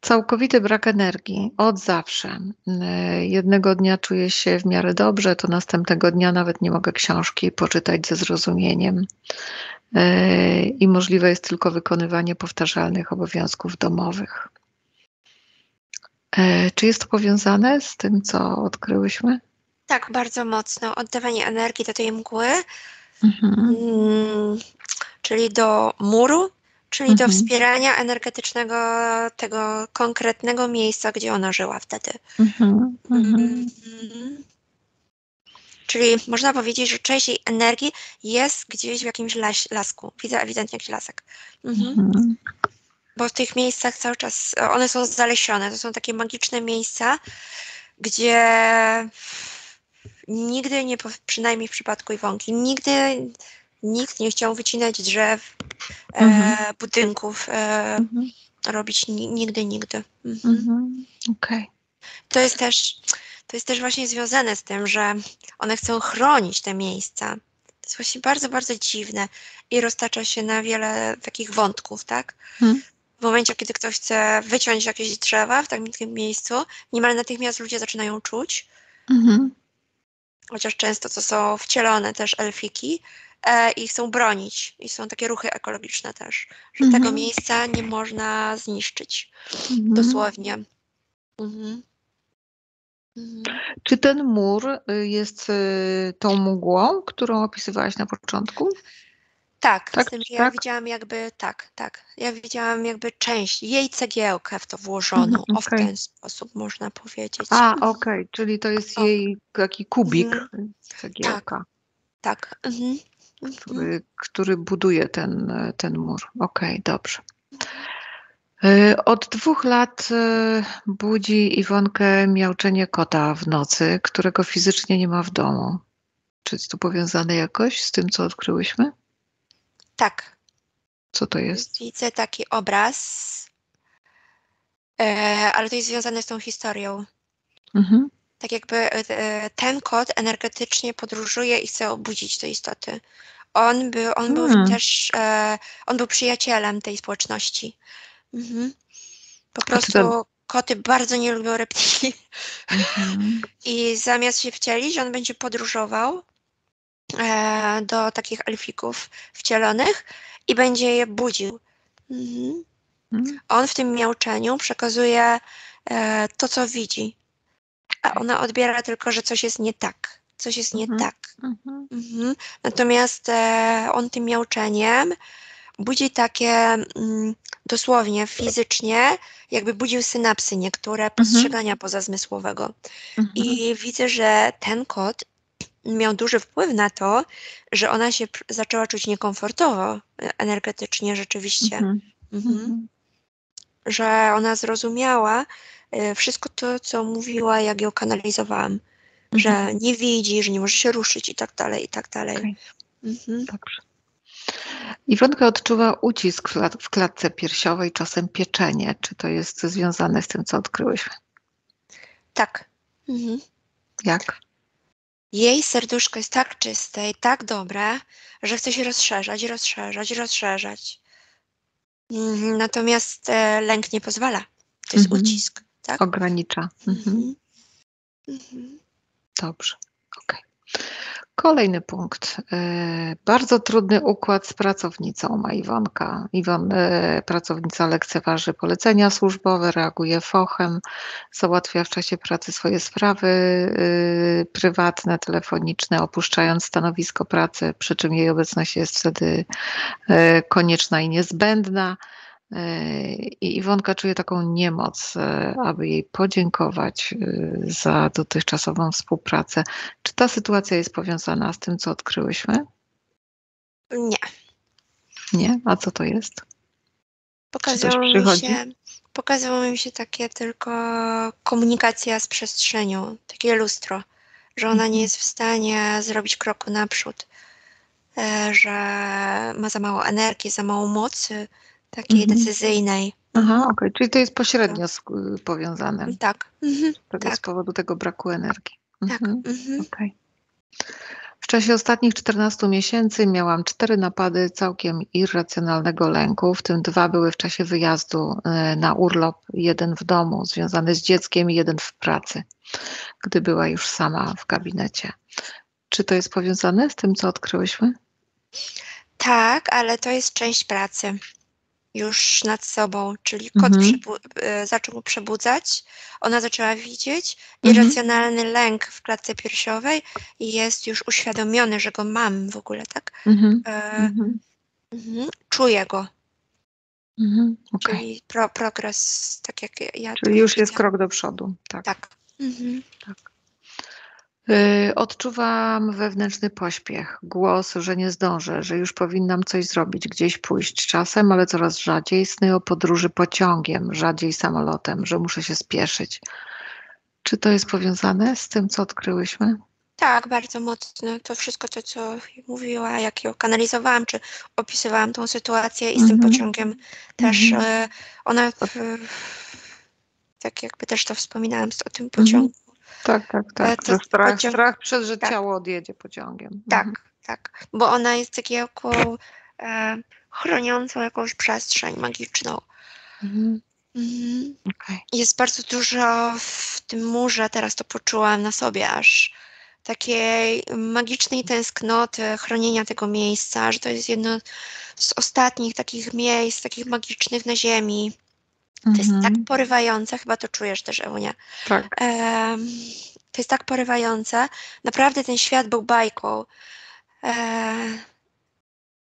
Całkowity brak energii od zawsze. Yy, Jednego dnia czuję się w miarę dobrze, to następnego dnia nawet nie mogę książki poczytać ze zrozumieniem. Yy, I możliwe jest tylko wykonywanie powtarzalnych obowiązków domowych. Yy, Czy jest to powiązane z tym, co odkryłyśmy? Tak, bardzo mocno. Oddawanie energii do tej mgły, Mhm. mm, czyli do muru, czyli do Mhm. wspierania energetycznego tego konkretnego miejsca, gdzie ona żyła wtedy. Mhm. Mhm. Mhm. Czyli można powiedzieć, że część jej energii jest gdzieś w jakimś las, lasku. Widzę ewidentnie jakiś lasek. Mhm. Bo w tych miejscach cały czas, one są zalesione. To są takie magiczne miejsca, gdzie nigdy nie, przynajmniej w przypadku Iwonki, nigdy nikt nie chciał wycinać drzew, e, Mhm. budynków, e, Mhm. robić ni- nigdy, nigdy. Mhm. Mhm. Okej. To jest też, to jest też właśnie związane z tym, że one chcą chronić te miejsca. To jest właśnie bardzo, bardzo dziwne i roztacza się na wiele takich wątków, tak? Mhm. W momencie, kiedy ktoś chce wyciąć jakieś drzewa w takim miejscu, niemal natychmiast ludzie zaczynają czuć, Mhm. chociaż często to są wcielone też elfiki e, i chcą bronić. I są takie ruchy ekologiczne też, że Mhm. tego miejsca nie można zniszczyć. Mhm. Dosłownie. Mhm. Mhm. Czy ten mur y, jest y, tą mgłą, którą opisywałaś na początku? Tak, Tak z tym, że ja tak? widziałam jakby, tak, tak. Ja widziałam jakby część, jej cegiełkę w to włożoną. Mhm, O, w ten sposób można powiedzieć. A, okej, czyli to jest O. jej taki kubik, Mhm. cegiełka, Tak. Mhm. Mhm. Który, który buduje ten, ten mur. Okej, dobrze. Y, Od dwóch lat y, budzi Iwonkę miauczenie kota w nocy, którego fizycznie nie ma w domu. Czy jest to powiązane jakoś z tym, co odkryłyśmy? Tak. Co to jest? Widzę taki obraz, e, ale to jest związane z tą historią. Mhm. Tak jakby e, ten kot energetycznie podróżuje i chce obudzić te istoty. On był, on był Hmm. też, e, on był przyjacielem tej społeczności. Mhm. Po prostu koty bardzo nie lubią reptilii Mhm. i zamiast się wcielić, on będzie podróżował e, do takich elfików wcielonych i będzie je budził. Mhm. Mhm. On w tym miauczeniu przekazuje e, to, co widzi, a ona odbiera tylko, że coś jest nie tak. Coś jest nie Mhm. tak. Mhm. Mhm. Natomiast e, on tym miauczeniem budzi takie mm, dosłownie fizycznie, jakby budził synapsy niektóre postrzegania pozazmysłowego. Mhm. I widzę, że ten kot miał duży wpływ na to, że ona się zaczęła czuć niekomfortowo e, energetycznie rzeczywiście. Mhm. Mhm. Mhm. Że ona zrozumiała wszystko to, co mówiła, jak ją kanalizowałam. Mhm. Że nie widzi, że nie może się ruszyć i tak dalej, i tak dalej. Okej. Mhm. Dobrze. Iwonka odczuwa ucisk w klatce piersiowej, czasem pieczenie. Czy to jest związane z tym, co odkryłyśmy? Tak. Mhm. Jak? Jej serduszko jest tak czyste i tak dobre, że chce się rozszerzać, rozszerzać, rozszerzać. Mhm, Natomiast e, lęk nie pozwala. To jest Mhm. ucisk, tak? Ogranicza. Mhm. Mhm. Mhm. Dobrze. Okej. Kolejny punkt. E, Bardzo trudny układ z pracownicą ma Iwonka. Iwon, e, pracownica lekceważy polecenia służbowe, reaguje fochem, załatwia w czasie pracy swoje sprawy e, prywatne, telefoniczne, opuszczając stanowisko pracy, przy czym jej obecność jest wtedy konieczna i niezbędna. E, I Iwonka czuje taką niemoc, e, aby jej podziękować e, za dotychczasową współpracę. Czy ta sytuacja jest powiązana z tym, co odkryłyśmy? Nie. Nie? A co to jest? Pokazało mi, się, pokazało mi się takie tylko komunikacja z przestrzenią, takie lustro, że ona Mhm. nie jest w stanie zrobić kroku naprzód, że ma za mało energii, za mało mocy takiej Mhm. decyzyjnej. Aha, okej, czyli to jest pośrednio y, powiązane Tak. Mhm. tego z tak. powodu tego braku energii. Tak. Mhm. Mhm. Okej. W czasie ostatnich 14 miesięcy miałam cztery napady całkiem irracjonalnego lęku, w tym dwa były w czasie wyjazdu e, na urlop, jeden w domu związany z dzieckiem i jeden w pracy, gdy była już sama w gabinecie. Czy to jest powiązane z tym, co odkryłyśmy? Tak, ale to jest część pracy już nad sobą, czyli kot Mhm. przebu- e, zaczął przebudzać, ona zaczęła widzieć, Mhm. irracjonalny lęk w klatce piersiowej jest już uświadomiony, że go mam w ogóle, tak? Mhm. E, Mhm. mhm. Czuję go, Mhm. Okej. czyli pro, progres, tak jak ja Czyli już jest widzę. krok do przodu. Tak. Tak. Mhm. Y, Odczuwam wewnętrzny pośpiech, głos, że nie zdążę, że już powinnam coś zrobić, gdzieś pójść czasem, ale coraz rzadziej. Sny o podróży pociągiem, rzadziej samolotem, że muszę się spieszyć. Czy to jest powiązane z tym, co odkryłyśmy? Tak, bardzo mocno. To wszystko to, co mówiła, jak ją kanalizowałam, czy opisywałam tą sytuację i z tym Mhm. pociągiem też Mhm. e, ona, tak jakby też to wspominałam o tym Mhm. pociągu. Tak, tak, E, tak. to Że strach, pociąg- strach przed, że tak. ciało odjedzie pociągiem. Tak, Mhm. tak, bo ona jest cegiełką e, chroniącą jakąś przestrzeń magiczną. Mhm. Mhm. Okej. Jest bardzo dużo w tym murze, teraz to poczułam na sobie aż takiej magicznej tęsknoty, chronienia tego miejsca, że to jest jedno z ostatnich takich miejsc, takich magicznych na Ziemi. To jest tak Mhm. porywające, chyba to czujesz też, Ewunia. Tak. To jest tak porywające. Naprawdę ten świat był bajką. E,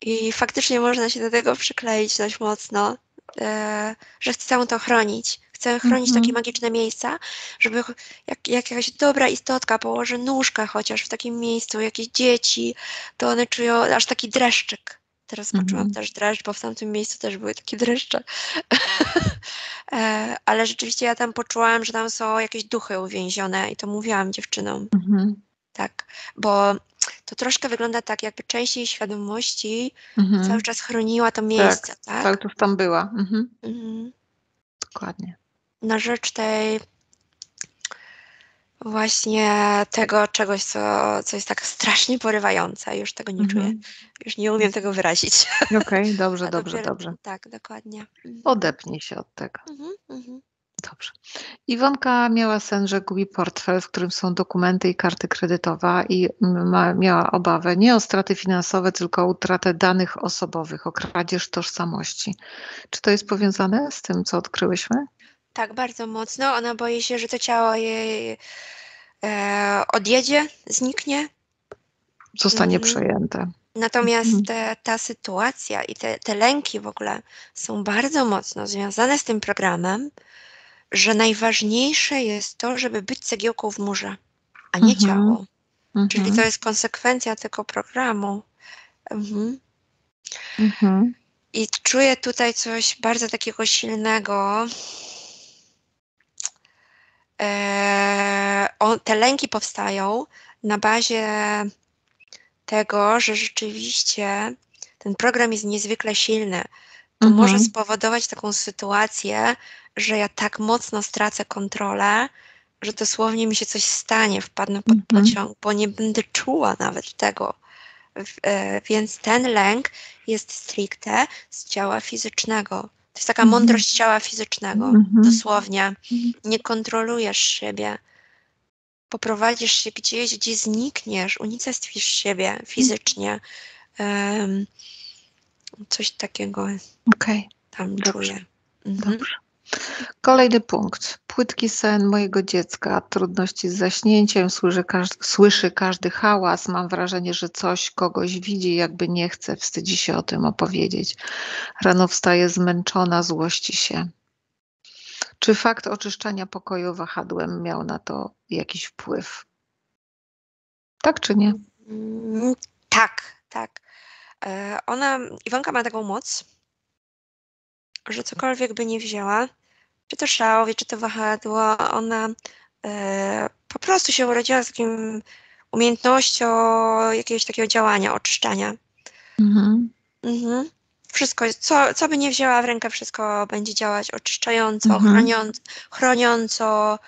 I faktycznie można się do tego przykleić dość mocno, e, że chcę to chronić. Chcę chronić Mhm. takie magiczne miejsca, żeby jak, jak jakaś dobra istotka położy nóżkę chociaż w takim miejscu, jakieś dzieci, to one czują aż taki dreszczyk. Teraz poczułam Mhm. też dreszcz, bo w tamtym miejscu też były takie dreszcze. E, Ale rzeczywiście ja tam poczułam, że tam są jakieś duchy uwięzione i to mówiłam dziewczynom, Mhm. tak, bo to troszkę wygląda tak, jakby część jej świadomości Mhm. cały czas chroniła to miejsce, tak? Cały czas tam była. Dokładnie. Na rzecz tej właśnie tego czegoś, co, co jest tak strasznie porywające. Już tego nie czuję. Mhm. Już nie umiem tego wyrazić. Okej, dobrze, A dobrze, dopiero- dobrze. Tak, dokładnie. Odepnij się od tego. Mhm, mhm. Dobrze. Iwonka miała sen, że gubi portfel, w którym są dokumenty i karty kredytowa i ma, miała obawę nie o straty finansowe, tylko o utratę danych osobowych, o kradzież tożsamości. Czy to jest powiązane z tym, co odkryłyśmy? Tak, bardzo mocno. Ona boi się, że to ciało jej e, odjedzie, zniknie. Zostanie Mhm. przejęte. Natomiast Mhm. te, ta sytuacja i te, te lęki w ogóle są bardzo mocno związane z tym programem, że najważniejsze jest to, żeby być cegiełką w murze, a nie Mhm. ciało. Czyli Mhm. to jest konsekwencja tego programu. Mhm. Mhm. I czuję tutaj coś bardzo takiego silnego. Eee, on, te lęki powstają na bazie tego, że rzeczywiście ten program jest niezwykle silny. To Mhm. może spowodować taką sytuację, że ja tak mocno stracę kontrolę, że dosłownie mi się coś stanie, wpadnę pod Mhm. pociąg, bo nie będę czuła nawet tego. E, Więc ten lęk jest stricte z ciała fizycznego. To jest taka Mhm. mądrość ciała fizycznego, Mhm. dosłownie. Nie kontrolujesz siebie. Poprowadzisz się gdzieś, gdzie znikniesz, unicestwisz siebie fizycznie. Em, coś takiego Okej, tam Dobrze. czuję. Mhm. dobrze. Kolejny punkt. Płytki sen mojego dziecka, trudności z zaśnięciem, słyszy każdy, słyszy każdy hałas. Mam wrażenie, że coś kogoś widzi, jakby nie chce, wstydzi się o tym opowiedzieć. Rano wstaje zmęczona, złości się. Czy fakt oczyszczania pokoju wahadłem miał na to jakiś wpływ? Tak czy nie? Mm, Tak, tak. E, Ona, Iwonka ma taką moc, że cokolwiek by nie wzięła, czy to szałwie, czy to wahadło, ona e, po prostu się urodziła z takim umiejętnością jakiegoś takiego działania, oczyszczania. Mhm. Mhm. Wszystko, co, co by nie wzięła w rękę, wszystko będzie działać oczyszczająco, Mhm. chroniąc, chroniąco.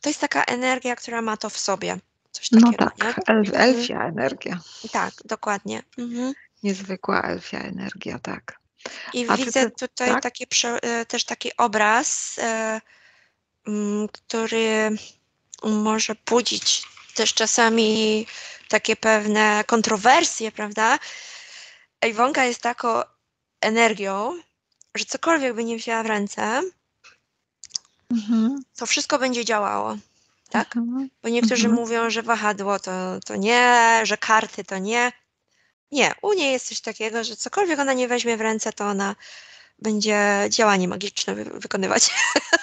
To jest taka energia, która ma to w sobie. Coś No takiego, nie? tak, elf, elfia energia. Tak, dokładnie. Mhm. Niezwykła elfia energia, tak. I A widzę ty- tutaj tak? taki, e, też taki obraz, e, który może budzić też czasami takie pewne kontrowersje, prawda? Iwonka jest taką energią, że cokolwiek by nie wzięła w ręce, Mhm. to wszystko będzie działało. Tak? Mhm. Bo niektórzy Mhm. mówią, że wahadło to, to nie, że karty to nie. Nie, u niej jest coś takiego, że cokolwiek ona nie weźmie w ręce, to ona będzie działanie magiczne wy- wykonywać.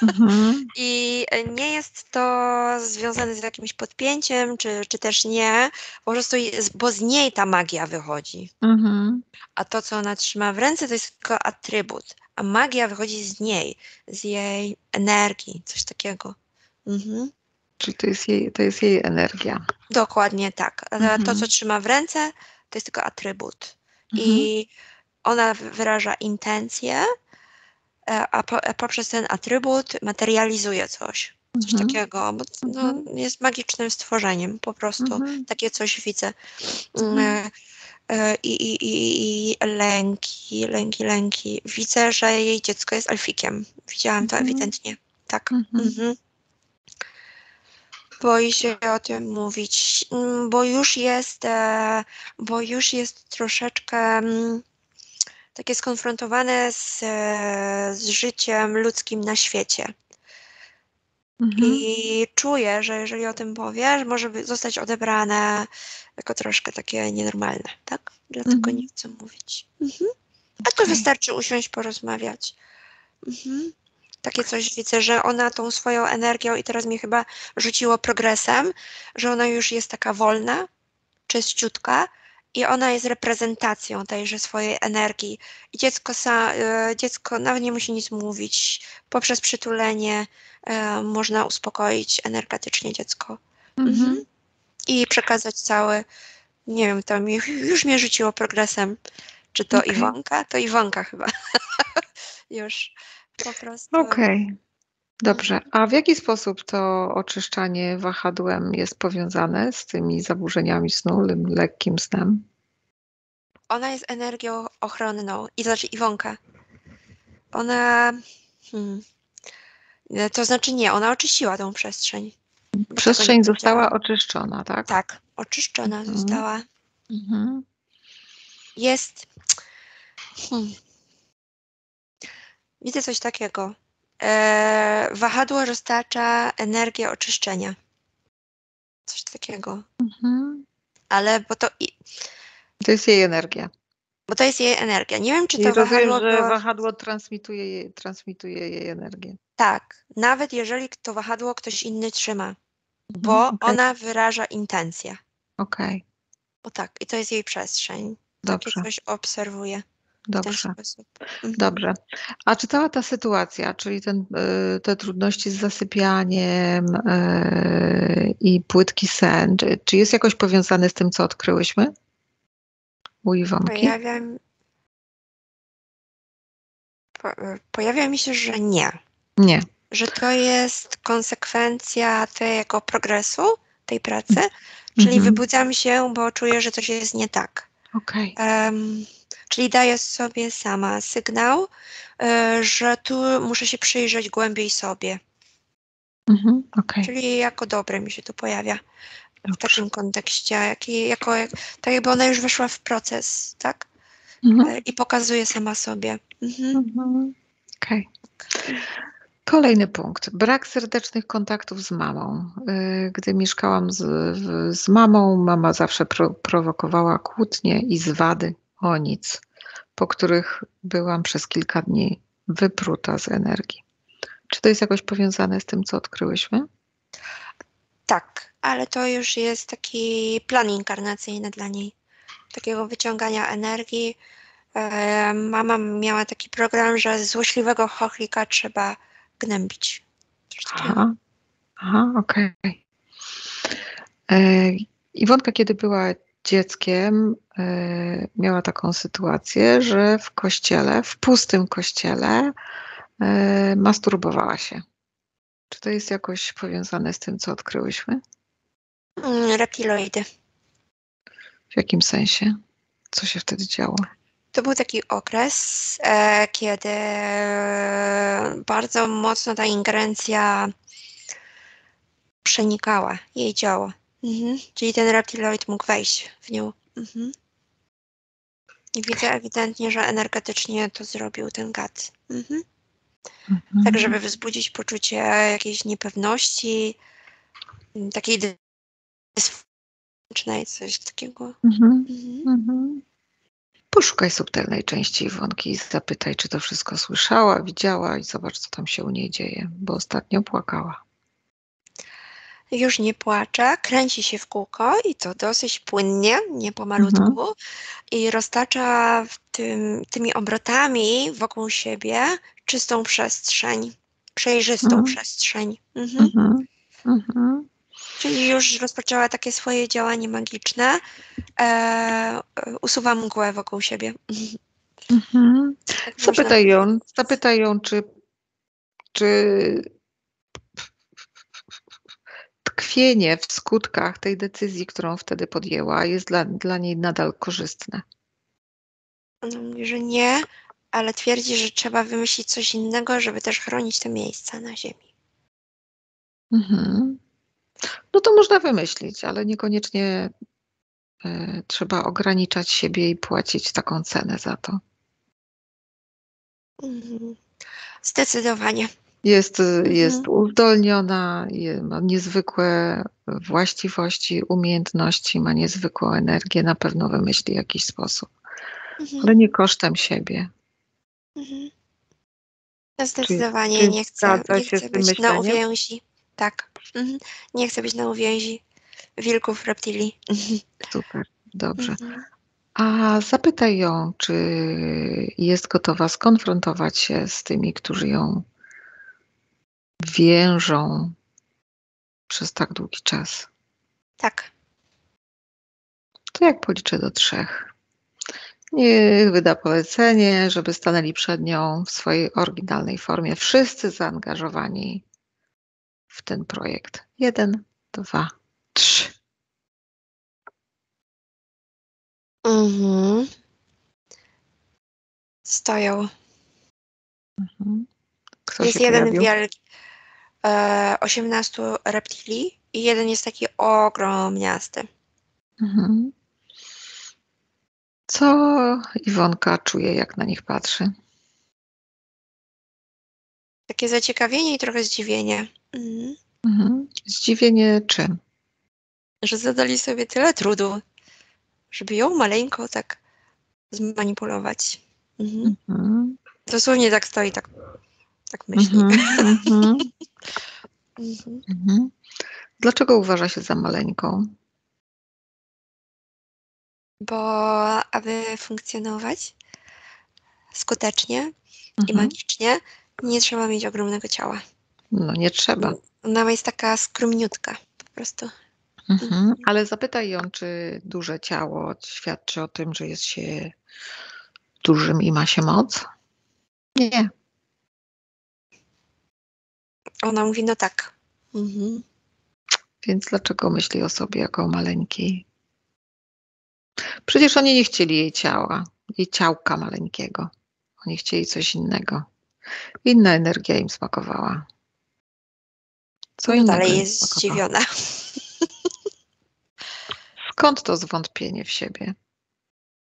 Mhm. I nie jest to związane z jakimś podpięciem, czy, czy też nie, po prostu jest, bo z niej ta magia wychodzi. Mhm. A to, co ona trzyma w ręce, to jest tylko atrybut, a magia wychodzi z niej, z jej energii, coś takiego. Mhm. Czyli to jest jej, to jest jej energia. Dokładnie tak. To, Mhm. co trzyma w ręce, to jest tylko atrybut. Mhm. I ona wyraża intencję, e, a, po, a poprzez ten atrybut materializuje coś. Coś Mhm. takiego, bo no, Mhm. jest magicznym stworzeniem, po prostu. Mhm. Takie coś widzę. Mhm. E, e, I, i, i, lęki, lęki, lęki. Widzę, że jej dziecko jest alfikiem. Widziałam to ewidentnie. Tak. Mhm. Mhm. Boi się o tym mówić, mm, bo już jest, e, bo już jest troszeczkę mm, takie skonfrontowane z, e, z życiem ludzkim na świecie. Mhm. I czuję, że jeżeli o tym powiesz, może zostać odebrane jako troszkę takie nienormalne, tak? Dlatego Mhm. nie chcę mówić. Mhm. A to Okej. wystarczy usiąść, porozmawiać. Mhm. Takie coś widzę, że ona tą swoją energią i teraz mnie chyba rzuciło progresem, że ona już jest taka wolna, czyściutka i ona jest reprezentacją tejże swojej energii. I dziecko, sa, e, dziecko nawet nie musi nic mówić. Poprzez przytulenie e, można uspokoić energetycznie dziecko. Mhm. Mhm. I przekazać cały, nie wiem, to mi, już mnie rzuciło progresem. Czy to. Iwonka? To Iwonka chyba. już po prostu. Okej. Dobrze. A w jaki sposób to oczyszczanie wahadłem jest powiązane z tymi zaburzeniami snu, tym lekkim snem? Ona jest energią ochronną. I znaczy Iwonka. Ona. Hmm, e, to znaczy nie, ona oczyściła tą przestrzeń. Przestrzeń została oczyszczona, tak? Tak, oczyszczona Mhm. została. Mhm. Jest. Hmm. Widzę coś takiego. E, wahadło roztacza energię oczyszczenia. Coś takiego. Mhm. Ale bo to, i- To jest jej energia. bo to jest jej energia. Nie wiem, czy I to rozumiem, wahadło że było... wahadło transmituje jej, transmituje jej energię. Tak, nawet jeżeli to wahadło ktoś inny trzyma, bo Mhm, okej. ona wyraża intencję. Okej, O tak, i to jest jej przestrzeń. dobrze, Takie coś obserwuję dobrze. Mhm. Dobrze. A czy cała ta sytuacja, czyli ten, y, te trudności z zasypianiem y, i płytki sen, czy, czy jest jakoś powiązane z tym, co odkryłyśmy u Iwonki? Pojawia, po, pojawia mi się, że nie. Nie. Że to jest konsekwencja tego progresu, tej pracy, czyli Mhm. wybudzam się, bo czuję, że coś jest nie tak. Okej. Em, czyli daję sobie sama sygnał, y, że tu muszę się przyjrzeć głębiej sobie. Mhm. Okej. Czyli jako dobre mi się to pojawia w Dobrze. takim kontekście, jaki, jako, jak, tak jakby ona już weszła w proces, tak? Mhm. E, I pokazuje sama sobie. Mhm. Mhm. Okej. Kolejny punkt. Brak serdecznych kontaktów z mamą. Y, Gdy mieszkałam z, w- z mamą, mama zawsze pro, prowokowała kłótnie i zwady o nic, po których byłam przez kilka dni wypruta z energii. Czy to jest jakoś powiązane z tym, co odkryłyśmy? Tak, ale to już jest taki plan inkarnacyjny dla niej, takiego wyciągania energii. E, mama miała taki program, że złośliwego chochlika trzeba gnębić. Aha, aha okej. E, Iwonka, kiedy była dzieckiem, e, miała taką sytuację, że w kościele, w pustym kościele, e, masturbowała się. Czy to jest jakoś powiązane z tym, co odkryłyśmy? Mm, Reptiloidy. W jakim sensie? Co się wtedy działo? To był taki okres, e, kiedy bardzo mocno ta ingerencja przenikała jej ciało. Mhm. Czyli ten reptiloid mógł wejść w nią. Mhm. I widzę ewidentnie, że energetycznie to zrobił ten gad. Mhm. Mhm. Tak, żeby wzbudzić poczucie jakiejś niepewności, takiej dysfunkcyjnej, coś takiego. Mhm. Mhm. Mhm. Poszukaj subtelnej części Iwonki i zapytaj, czy to wszystko słyszała, widziała i zobacz, co tam się u niej dzieje, bo ostatnio płakała. Już nie płacze, kręci się w kółko i to dosyć płynnie, nie pomalutku Mhm. i roztacza tym, tymi obrotami wokół siebie czystą przestrzeń, przejrzystą Mhm. przestrzeń. Mhm. Mhm. Mhm. Czyli już rozpoczęła takie swoje działanie magiczne, e, usuwa mgłę wokół siebie. Mhm. Tak można Zapytaj ją, zapytaj ją, czy, czy tkwienie w skutkach tej decyzji, którą wtedy podjęła, jest dla, dla niej nadal korzystne. Ona mówi, że nie, ale twierdzi, że trzeba wymyślić coś innego, żeby też chronić te miejsca na ziemi. Mhm. No to można wymyślić, ale niekoniecznie y, trzeba ograniczać siebie i płacić taką cenę za to. Mhm. Zdecydowanie. Jest, Mhm. jest uzdolniona, ma niezwykłe właściwości, umiejętności, ma niezwykłą energię, na pewno wymyśli jakiś sposób, Mhm. ale nie kosztem siebie. Mhm. Zdecydowanie czy nie chcę, nie chcę być na myśleniem? uwięzi. Tak. Mhm. Nie chcę być na uwięzi wilków, reptilii. Super, dobrze. Mhm. A zapytaj ją, czy jest gotowa skonfrontować się z tymi, którzy ją więżą przez tak długi czas. Tak. To jak policzę do trzech? Niech wyda polecenie, żeby stanęli przed nią w swojej oryginalnej formie. Wszyscy zaangażowani w ten projekt. Jeden, dwa, trzy. Mhm. Stoją. Mhm. Kto jest się jeden pojawił? wielki, 18 reptilii i jeden jest taki ogromniasty. Mhm. Co Iwonka czuje, jak na nich patrzy? Takie zaciekawienie i trochę zdziwienie. Mhm. Mhm. Zdziwienie czym? Że zadali sobie tyle trudu, żeby ją maleńko tak zmanipulować. Mhm. Mhm. Dosłownie tak stoi, tak, tak myśli. Mhm. Mhm. Mhm. Mhm. Dlaczego uważa się za maleńką? Bo aby funkcjonować skutecznie i Mhm. magicznie, nie trzeba mieć ogromnego ciała. No nie trzeba. Ona jest taka skromniutka po prostu. Mhm. Ale zapytaj ją, czy duże ciało świadczy o tym, że jest się dużym i ma się moc? Nie. Ona mówi, no tak. Mhm. Więc dlaczego myśli o sobie jako o maleńkiej? Przecież oni nie chcieli jej ciała, jej ciałka maleńkiego. Oni chcieli coś innego. Inna energia im smakowała. Co No innego dalej jest smakowało. zdziwiona. Skąd to zwątpienie w siebie?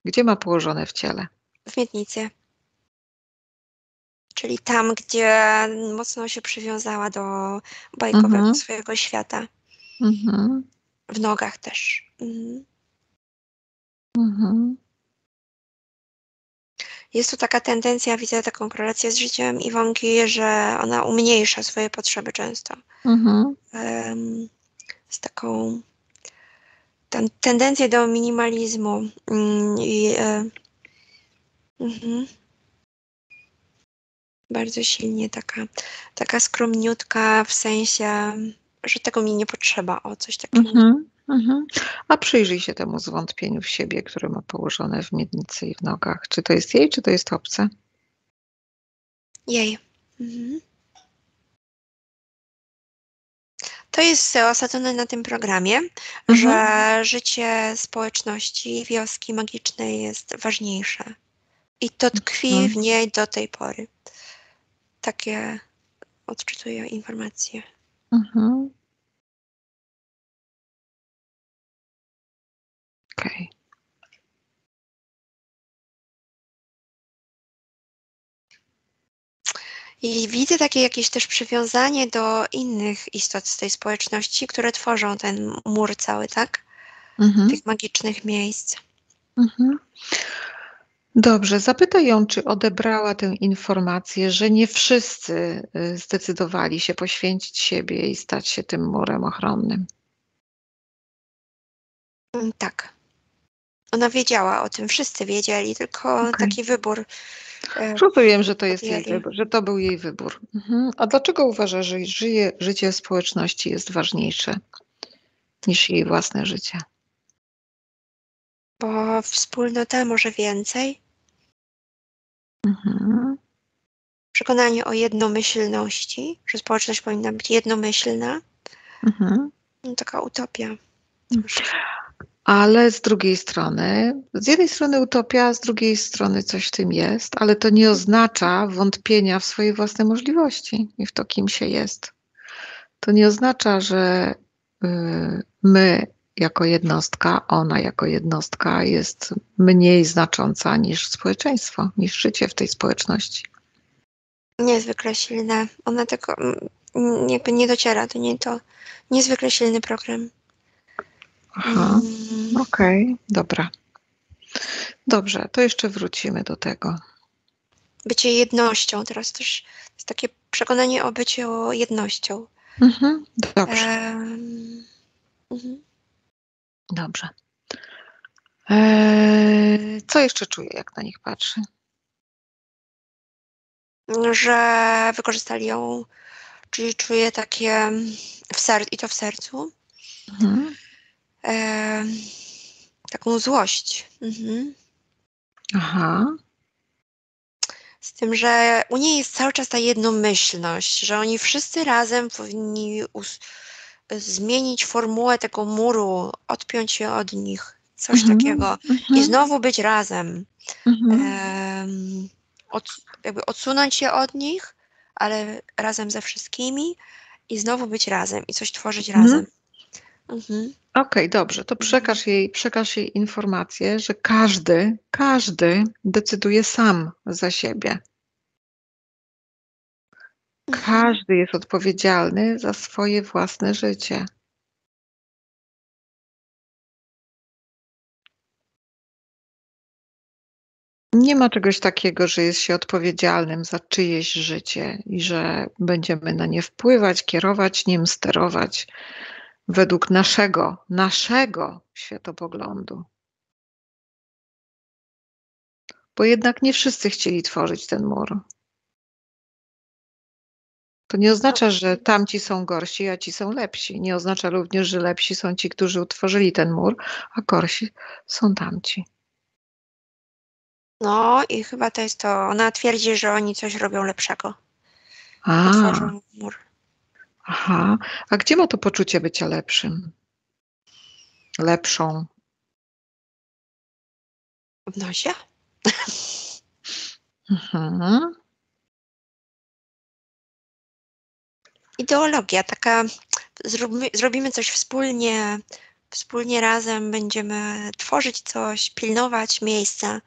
Gdzie ma położone w ciele? W miednicy. Czyli tam, gdzie mocno się przywiązała do bajkowego Mhm. swojego świata. Mhm. W nogach też. Mhm. Mhm. Jest tu taka tendencja, widzę taką korelację z życiem Iwonki, że ona umniejsza swoje potrzeby często. Mhm. Z taką ten, tendencję do minimalizmu. Mm, I, mhm. Bardzo silnie taka, taka skromniutka w sensie, że tego mi nie potrzeba, o coś takiego. Mhm. Mhm. A przyjrzyj się temu zwątpieniu w siebie, które ma położone w miednicy i w nogach. Czy to jest jej, czy to jest obce? Jej. Mhm. To jest osadzone na tym programie, Mhm. że życie społeczności, wioski magicznej jest ważniejsze. I to tkwi Mhm. w niej do tej pory. Takie odczytuję informacje. Mhm. Okej. I widzę takie jakieś też przywiązanie do innych istot z tej społeczności, które tworzą ten mur cały, tak? Mhm. Tych magicznych miejsc. Mhm. Dobrze, zapytaj ją, czy odebrała tę informację, że nie wszyscy y, zdecydowali się poświęcić siebie i stać się tym murem ochronnym. Mm, Tak. Ona wiedziała o tym, wszyscy wiedzieli, tylko Okej. taki wybór. e, Rozumiem, że to jest jej wybór, że to był jej wybór. Mhm. A dlaczego uważa, że żyje, życie społeczności jest ważniejsze niż jej własne życie? Bo wspólnota może więcej. Mhm. Przekonanie o jednomyślności, że społeczność powinna być jednomyślna. Mhm. No, taka utopia. Ale z drugiej strony, z jednej strony utopia, z drugiej strony coś w tym jest, ale to nie oznacza wątpienia w swoje własne możliwości i w to, kim się jest. To nie oznacza, że y, my jako jednostka, ona jako jednostka jest mniej znacząca niż społeczeństwo, niż życie w tej społeczności. Niezwykle silne. Ona tylko mm, jakby nie dociera, to nie to. Niezwykle silny program. Aha, mm. okej, okay, dobra. Dobrze, to jeszcze wrócimy do tego. Bycie jednością, teraz też jest takie przekonanie o byciu jednością. Mhm, dobrze. Mhm. Dobrze. Eee, co jeszcze czuję, jak na nich patrzy? Że wykorzystali ją, czyli czuję takie w ser- i to w sercu. Mhm. Eee, taką złość. Mhm. Aha. Z tym, że u niej jest cały czas ta jednomyślność, że oni wszyscy razem powinni zmienić formułę tego muru, odpiąć się od nich, coś mhm, takiego i mhm. znowu być razem. Mhm. od, jakby odsunąć się od nich, ale razem ze wszystkimi i znowu być razem i coś tworzyć mhm. razem. Mhm. Okej, okay, dobrze, to przekaż jej, przekaż jej informację, że każdy, każdy decyduje sam za siebie. Każdy jest odpowiedzialny za swoje własne życie. Nie ma czegoś takiego, że jest się odpowiedzialnym za czyjeś życie i że będziemy na nie wpływać, kierować nim, sterować według naszego, naszego światopoglądu. Bo jednak nie wszyscy chcieli tworzyć ten mur. To nie oznacza, że tamci są gorsi, a ci są lepsi. Nie oznacza również, że lepsi są ci, którzy utworzyli ten mur, a gorsi są tamci. No i chyba to jest to. Ona twierdzi, że oni coś robią lepszego. A. Mur. Aha. A gdzie ma to poczucie bycia lepszym? Lepszą? W nosie? Mhm. Ideologia, taka zrobimy, zrobimy coś wspólnie, wspólnie razem będziemy tworzyć coś, pilnować miejsca,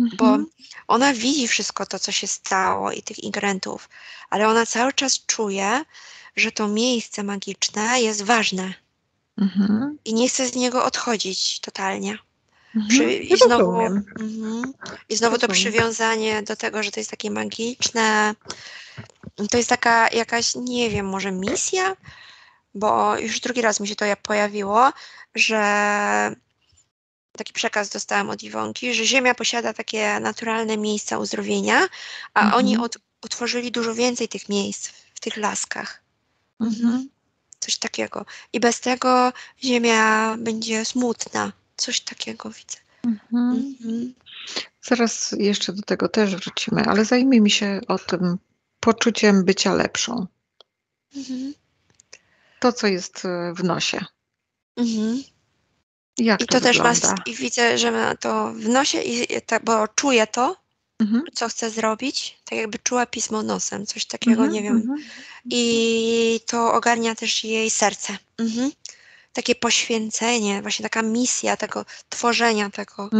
mhm. bo ona widzi wszystko to, co się stało i tych ingredientów, ale ona cały czas czuje, że to miejsce magiczne jest ważne mhm. i nie chce z niego odchodzić totalnie. Mhm. Przy, i, znowu, mm, I znowu to przywiązanie do tego, że to jest takie magiczne, to jest taka jakaś, nie wiem, może misja, bo już drugi raz mi się to pojawiło, że taki przekaz dostałam od Iwonki, że Ziemia posiada takie naturalne miejsca uzdrowienia, a mhm. oni od, utworzyli dużo więcej tych miejsc w tych laskach. Mhm. Coś takiego. I bez tego Ziemia będzie smutna. Coś takiego widzę. Mhm. mhm. Zaraz jeszcze do tego też wrócimy, ale zajmijmy się o tym poczuciem bycia lepszą. Mhm. To, co jest e, w nosie. Mhm. Jak I to, to też ma, i widzę, że ma to w nosie, i, bo czuję to, mhm. co chcę zrobić, tak jakby czuła pismo nosem, coś takiego, mhm, nie wiem. Mhm. I to ogarnia też jej serce. Mhm. Takie poświęcenie, właśnie taka misja tego tworzenia tego.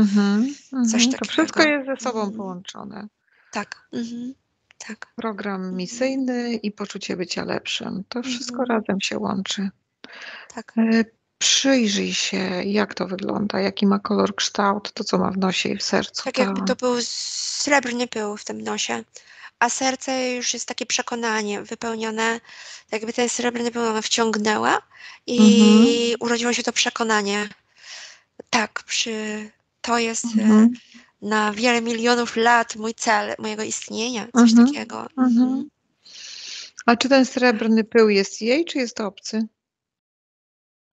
Coś takiego. To wszystko jest ze sobą połączone. Tak. Mhm. Tak. Program mhm. misyjny i poczucie bycia lepszym. To wszystko mhm. razem się łączy. Tak. E, przyjrzyj się, jak to wygląda, jaki ma kolor, kształt, to co ma w nosie i w sercu. Tak jakby to był srebrny pył w tym nosie, a serce już jest takie przekonanie wypełnione, jakby ten srebrny pył ona wciągnęła i mhm. urodziło się to przekonanie. Tak, przy, to jest e, mhm na wiele milionów lat mój cel mojego istnienia, coś mhm. takiego. Mhm. A czy ten srebrny pył jest jej, czy jest obcy?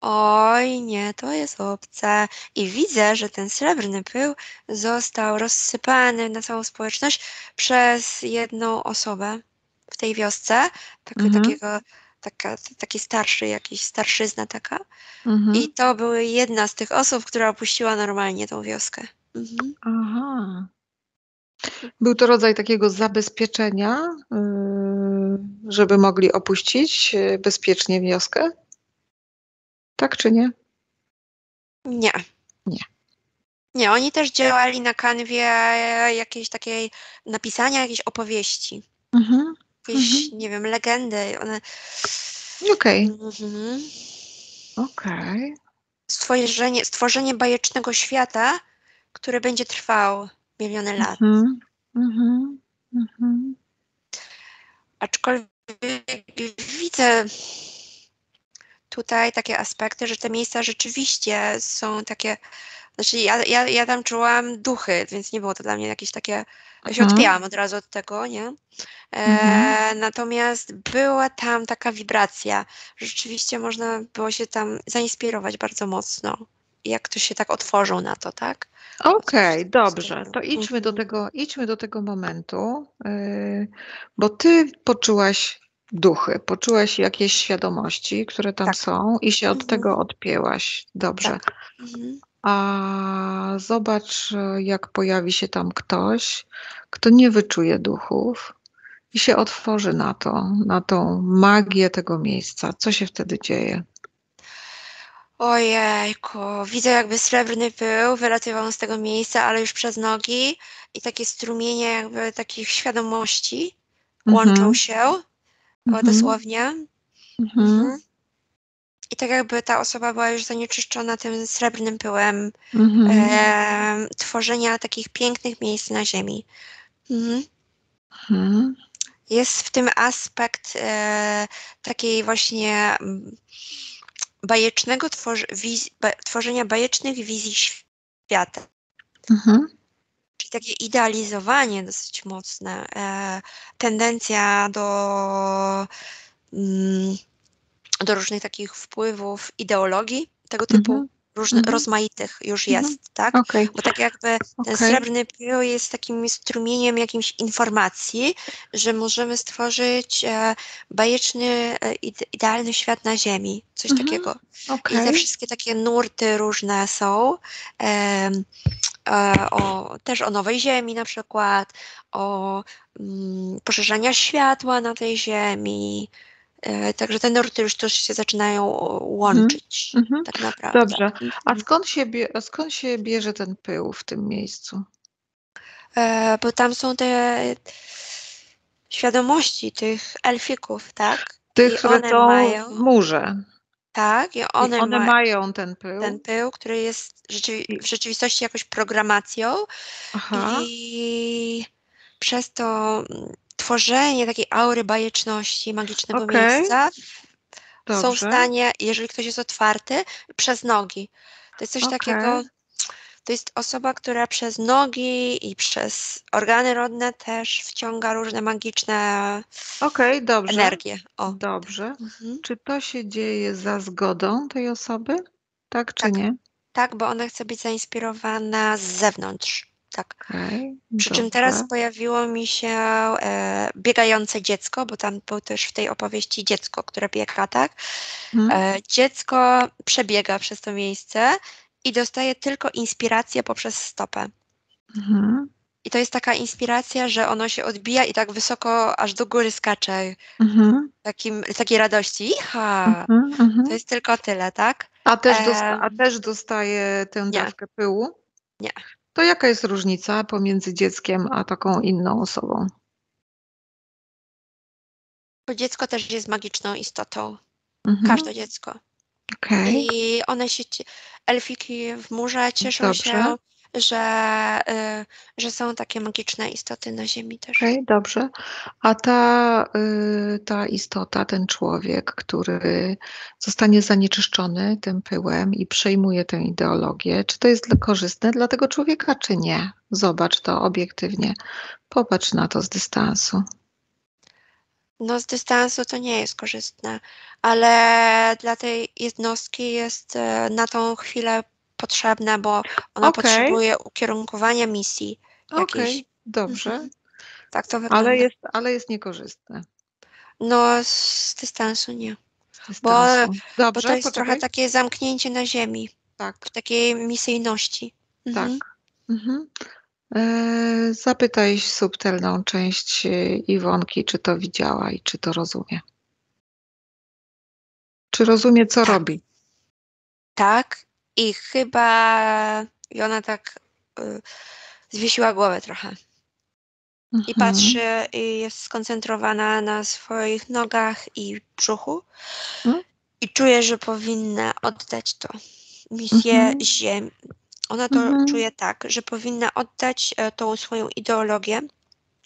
Oj, nie, to jest obce. I widzę, że ten srebrny pył został rozsypany na całą społeczność przez jedną osobę w tej wiosce, tak, mhm. takiego, taka, taki starszy, jakiś starszyzna taka. Mhm. I to były jedna z tych osób, która opuściła normalnie tą wioskę. Mhm. Aha. Był to rodzaj takiego zabezpieczenia, yy, żeby mogli opuścić yy, bezpiecznie wioskę? Tak czy nie? Nie. Nie. Nie, oni też działali na kanwie jakiejś takiej napisania jakiejś opowieści. Mhm. Jakieś, nie wiem, legendy. One... Okej, Mhm. okej. Stworzenie, stworzenie bajecznego świata, który będzie trwał miliony lat. Mhm. Mhm. Mhm. Aczkolwiek widzę tutaj takie aspekty, że te miejsca rzeczywiście są takie. Znaczy, ja, ja, ja tam czułam duchy, więc nie było to dla mnie jakieś takie. Ja się Mhm. odpijałam od razu od tego, nie? E, Mhm. Natomiast była tam taka wibracja. Rzeczywiście można było się tam zainspirować bardzo mocno. Jak ktoś się tak otworzył na to, tak? Okej, Coś dobrze. To idźmy do tego, idźmy do tego momentu, yy, bo ty poczułaś duchy, poczułaś jakieś świadomości, które tam Tak. są i się od Mhm. tego odpięłaś. Dobrze. Tak. Mhm. A zobacz, jak pojawi się tam ktoś, kto nie wyczuje duchów i się otworzy na to, na tą magię tego miejsca. Co się wtedy dzieje? Ojejku, widzę jakby srebrny pył wylatywał z tego miejsca, ale już przez nogi i takie strumienie jakby takich świadomości łączą Mhm. się, Mhm. dosłownie. Mhm. Mhm. I tak jakby ta osoba była już zanieczyszczona tym srebrnym pyłem em, tworzenia takich pięknych miejsc na ziemi. Jest w tym aspekt e, takiej właśnie mm, bajecznego tworzy, wiz, ba, tworzenia bajecznych wizji świata. Mhm. Czyli takie idealizowanie dosyć mocne, e, tendencja do, mm, do różnych takich wpływów ideologii tego typu, Mhm. Różny, Mhm. rozmaitych już Mhm. jest, tak? Okej. Bo tak jakby ten Okej. srebrny pył jest takim strumieniem jakimś informacji, że możemy stworzyć e, bajeczny, e, ide- idealny świat na Ziemi, coś Mhm. takiego. I te wszystkie takie nurty różne są. e, o, też o nowej ziemi na przykład, o mm, poszerzania światła na tej ziemi. E, także te nurty już też się zaczynają łączyć Mhm. tak naprawdę. Dobrze. A Mhm. skąd się, bie, a skąd się bierze ten pył w tym miejscu? E, bo tam są te świadomości tych elfików, tak? Tych, I które one są mają, w murze. tak, i I one, one ma, mają ten pył. ten pył, który jest I- w rzeczywistości jakąś programacją Aha. i przez to mm, tworzenie takiej aury bajeczności, magicznego Okej. miejsca są w Dobrze. stanie, jeżeli ktoś jest otwarty, przez nogi. To jest coś Okej. takiego, to jest osoba, która przez nogi i przez organy rodne też wciąga różne magiczne Okej, dobrze. energie. O, Dobrze. mhm. Czy to się dzieje za zgodą tej osoby? Tak czy Tak. nie? tak, bo ona chce być zainspirowana z zewnątrz. Tak. Okej. Przy czym teraz pojawiło mi się e, biegające dziecko, bo tam był też w tej opowieści dziecko, które biega, tak? Mhm. E, dziecko przebiega przez to miejsce i dostaje tylko inspirację poprzez stopę. Mhm. I to jest taka inspiracja, że ono się odbija i tak wysoko aż do góry skacze, Mhm. takim, takiej radości. Iha! Mhm. Mhm. To jest tylko tyle, tak? A, też dosta- a też dostaje tę dawkę pyłu? Nie. To jaka jest różnica pomiędzy dzieckiem a taką inną osobą? Bo dziecko też jest magiczną istotą. Mhm. Każde dziecko. Okej. I one się, elfiki w murze cieszą Dobrze. się, że, y, że są takie magiczne istoty na ziemi też. Okej, dobrze. A ta, y, ta istota, ten człowiek, który zostanie zanieczyszczony tym pyłem i przejmuje tę ideologię, czy to jest korzystne dla tego człowieka, czy nie? Zobacz to obiektywnie. Popatrz na to z dystansu. No z dystansu to nie jest korzystne, ale dla tej jednostki jest e, na tą chwilę potrzebne, bo ona Okej. potrzebuje ukierunkowania misji Okej, jakiejś. dobrze. Mhm. Tak to wygląda. Ale jest, ale jest niekorzystne No z dystansu nie, z dystansu. bo Dobrze, to jest poczekaj. trochę takie zamknięcie na ziemi, Tak, w takiej misyjności. tak. Mhm. Mhm. E, zapytaj subtelną część e, Iwonki, czy to widziała i czy to rozumie. Czy rozumie, co Tak. robi? tak i chyba i ona tak y, zwiesiła głowę trochę. Mhm. I patrzy i jest skoncentrowana na swoich nogach i brzuchu. Mhm. I czuje, że powinna oddać to misję Mhm. ziemi. Ona to Mhm. czuje tak, że powinna oddać e, tą swoją ideologię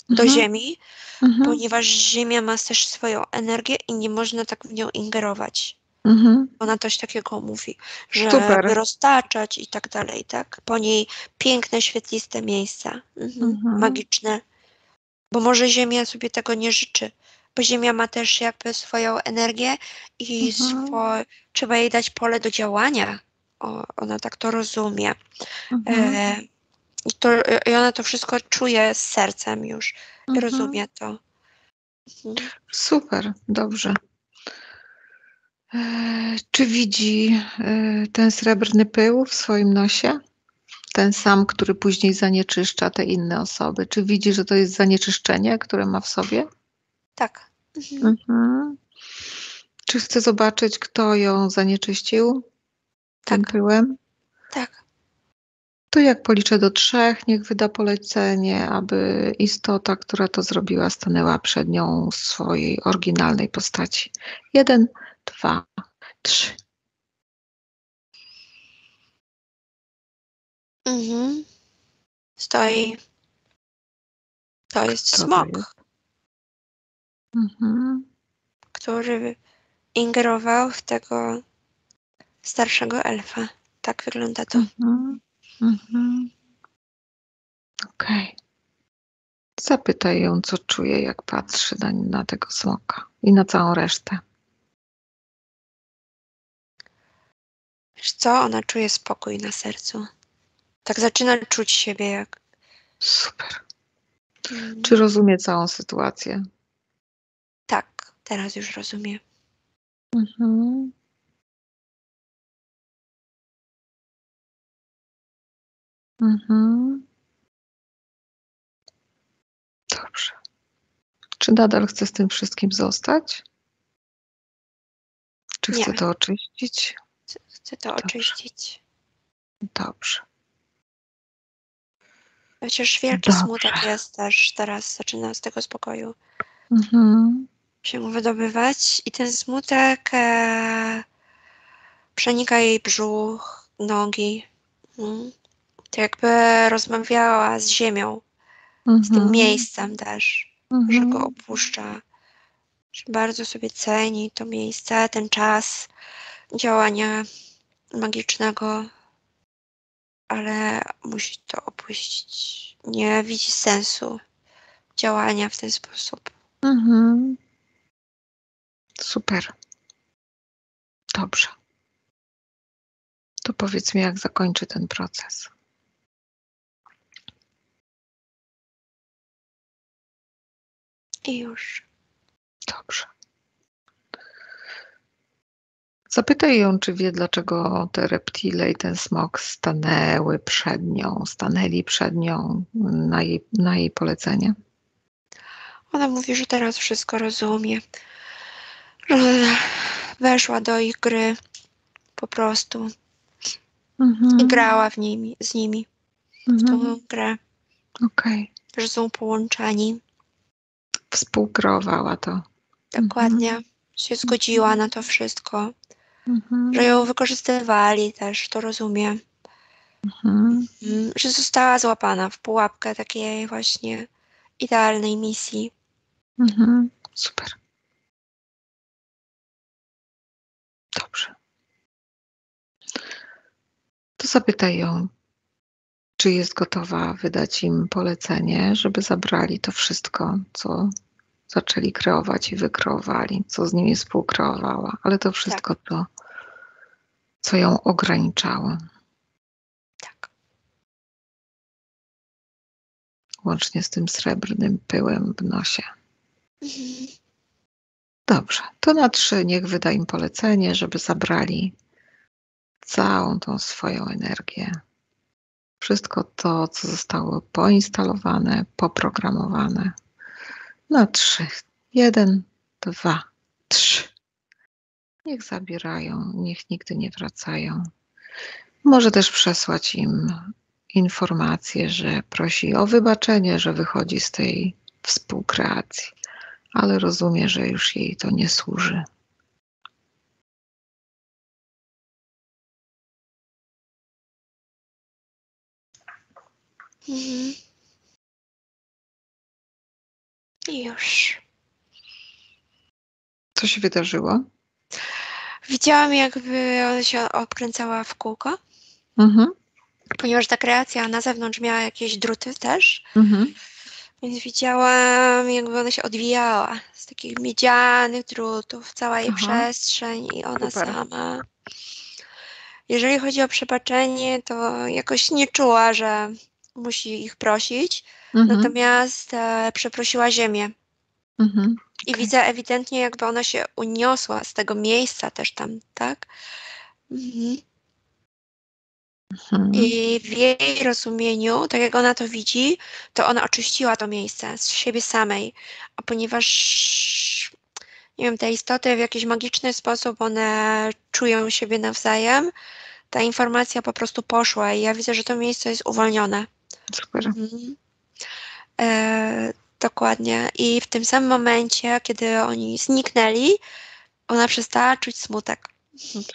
do Mhm. ziemi, Mhm. ponieważ ziemia ma też swoją energię i nie można tak w nią ingerować. Mhm. Ona coś takiego mówi, że Super. roztaczać i tak dalej, tak? Po niej piękne, świetliste miejsca, mhm. Mhm. magiczne. Bo może Ziemia sobie tego nie życzy, bo Ziemia ma też jakby swoją energię i Mhm. swo... trzeba jej dać pole do działania. O, ona tak to rozumie. Mhm. E, i, to, I ona to wszystko czuje z sercem już. Mhm. Rozumie to. Super, dobrze. E, Czy widzi e, ten srebrny pył w swoim nosie? Ten sam, który później zanieczyszcza te inne osoby. Czy widzi, że to jest zanieczyszczenie, które ma w sobie? Tak. Mhm. Mhm. Czy chce zobaczyć, kto ją zanieczyścił tym Tak. pyłem? Tak. To jak policzę do trzech, niech wyda polecenie, aby istota, która to zrobiła, stanęła przed nią w swojej oryginalnej postaci. Jeden, dwa, trzy. Mhm. Stoi. To jest Kto to smok, jest? Mhm. który ingerował w tego starszego elfa. Tak wygląda to. Mhm. Mhm. Okej. Zapytaj ją, co czuje, jak patrzy na, na tego smoka i na całą resztę. Wiesz co? Ona czuje spokój na sercu. Tak zaczyna czuć siebie jak... Super. Mm, Czy rozumie całą sytuację? Tak, teraz już rozumie. Mhm. Mhm. Dobrze. Czy nadal chce z tym wszystkim zostać? Czy chce to oczyścić? Chcę to Dobrze. oczyścić. Dobrze. Chociaż wielki Dobrze. smutek jest też teraz, zaczyna z tego spokoju Mhm. się wydobywać i ten smutek e, przenika jej brzuch, nogi. Mm. To jakby rozmawiała z ziemią, z tym Mhm. miejscem też, że Mhm. go opuszcza, że bardzo sobie ceni to miejsce, ten czas działania magicznego, ale musi to opuścić. Nie widzi sensu działania w ten sposób. Mhm. Super. Dobrze. To powiedz mi, jak zakończy ten proces. I już. Dobrze. Zapytaj ją, czy wie, dlaczego te reptile i ten smok stanęły przed nią, stanęli przed nią na jej, na jej polecenie. Ona mówi, że teraz wszystko rozumie. Że weszła do ich gry po prostu Mhm. i grała w nimi, z nimi w Mhm. tą grę, Okej. że są połączeni. Współkreowała to. Dokładnie. Się zgodziła na to wszystko. Mhm. Że ją wykorzystywali też, to rozumie. Mhm. Mm, Że została złapana w pułapkę takiej właśnie idealnej misji. Mhm. Super. Dobrze. To zapytaj ją, czy jest gotowa wydać im polecenie, żeby zabrali to wszystko, co zaczęli kreować i wykreowali, co z nimi współkreowała, ale to wszystko, co, co ją ograniczało, Tak. łącznie z tym srebrnym pyłem w nosie. Dobrze, to na trzy niech wyda im polecenie, żeby zabrali całą tą swoją energię. Wszystko to, co zostało poinstalowane, poprogramowane. Na trzy. Jeden, dwa, trzy. Niech zabierają, niech nigdy nie wracają. Może też przesłać im informację, że prosi o wybaczenie, że wychodzi z tej współkreacji, ale rozumie, że już jej to nie służy. Mhm. Już. Co się wydarzyło? Widziałam, jakby ona się obkręcała w kółko, Mhm. ponieważ ta kreacja na zewnątrz miała jakieś druty też, Mhm. więc widziałam, jakby ona się odwijała z takich miedzianych drutów, cała jej Aha. przestrzeń i ona Super. sama. Jeżeli chodzi o przebaczenie, to jakoś nie czuła, że musi ich prosić, Mhm. natomiast e, przeprosiła ziemię. Mhm. I widzę ewidentnie, jakby ona się uniosła z tego miejsca też tam, tak? Mhm. Mhm. I w jej rozumieniu, tak jak ona to widzi, to ona oczyściła to miejsce z siebie samej. A ponieważ, nie wiem, te istoty w jakiś magiczny sposób one czują siebie nawzajem, ta informacja po prostu poszła i ja widzę, że to miejsce jest uwolnione. Super. Mhm. E, dokładnie. I w tym samym momencie, kiedy oni zniknęli, ona przestała czuć smutek.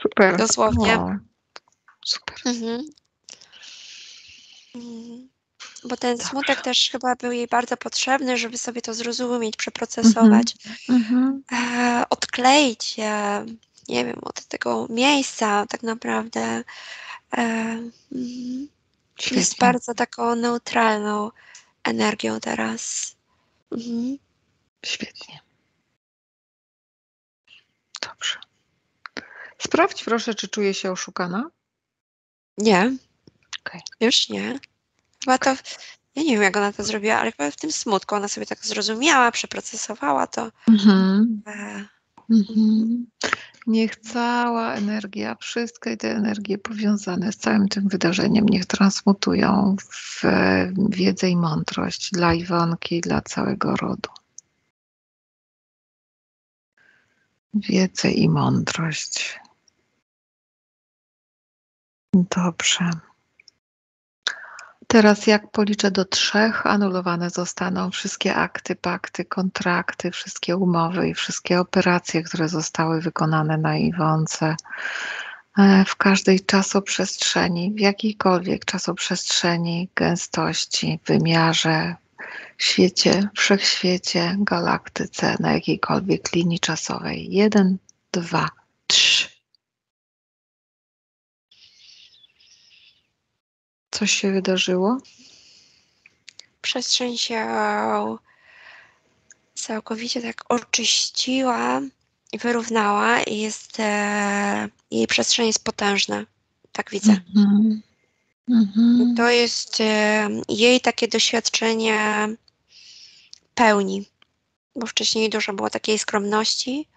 Super. Dosłownie. O, super. Mhm. Mhm. Bo ten Dobrze. smutek też chyba był jej bardzo potrzebny, żeby sobie to zrozumieć, przeprocesować, Mhm. e, odkleić się, nie wiem, od tego miejsca tak naprawdę. E, mhm. Jest bardzo taką neutralną energią teraz. Mhm. Świetnie. Dobrze. Sprawdź proszę, czy czuje się oszukana. Nie. Okej. Już nie. Chyba to, ja nie wiem jak ona to zrobiła, ale chyba w tym smutku ona sobie tak zrozumiała, przeprocesowała to. Mhm. E, Mhm. Niech cała energia, wszystkie te energie powiązane z całym tym wydarzeniem, niech transmutują w wiedzę i mądrość dla Iwonki i dla całego rodu. Wiedzę i mądrość. Dobrze. Teraz jak policzę do trzech, anulowane zostaną wszystkie akty, pakty, kontrakty, wszystkie umowy i wszystkie operacje, które zostały wykonane na Iwonce e, w każdej czasoprzestrzeni, w jakiejkolwiek czasoprzestrzeni, gęstości, wymiarze, świecie, wszechświecie, galaktyce, na jakiejkolwiek linii czasowej. Jeden, dwa, trzy. Coś się wydarzyło? przestrzeń się całkowicie tak oczyściła i wyrównała i jest, e, jej przestrzeń jest potężna. Tak widzę. Mhm. Mhm. To jest e, jej takie doświadczenie pełni, bo wcześniej dużo było takiej skromności,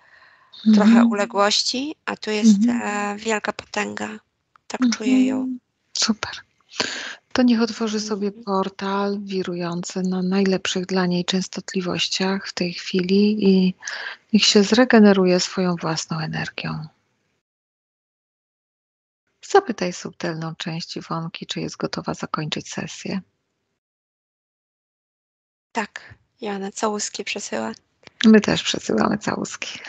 trochę Mhm. uległości, a tu jest Mhm. e, wielka potęga. Tak czuję ją. Mhm. Super. To niech otworzy sobie portal wirujący na najlepszych dla niej częstotliwościach w tej chwili i niech się zregeneruje swoją własną energią. Zapytaj subtelną część Iwonki, czy jest gotowa zakończyć sesję. Tak, Jana, całuski przesyła. My też przesyłamy całuski.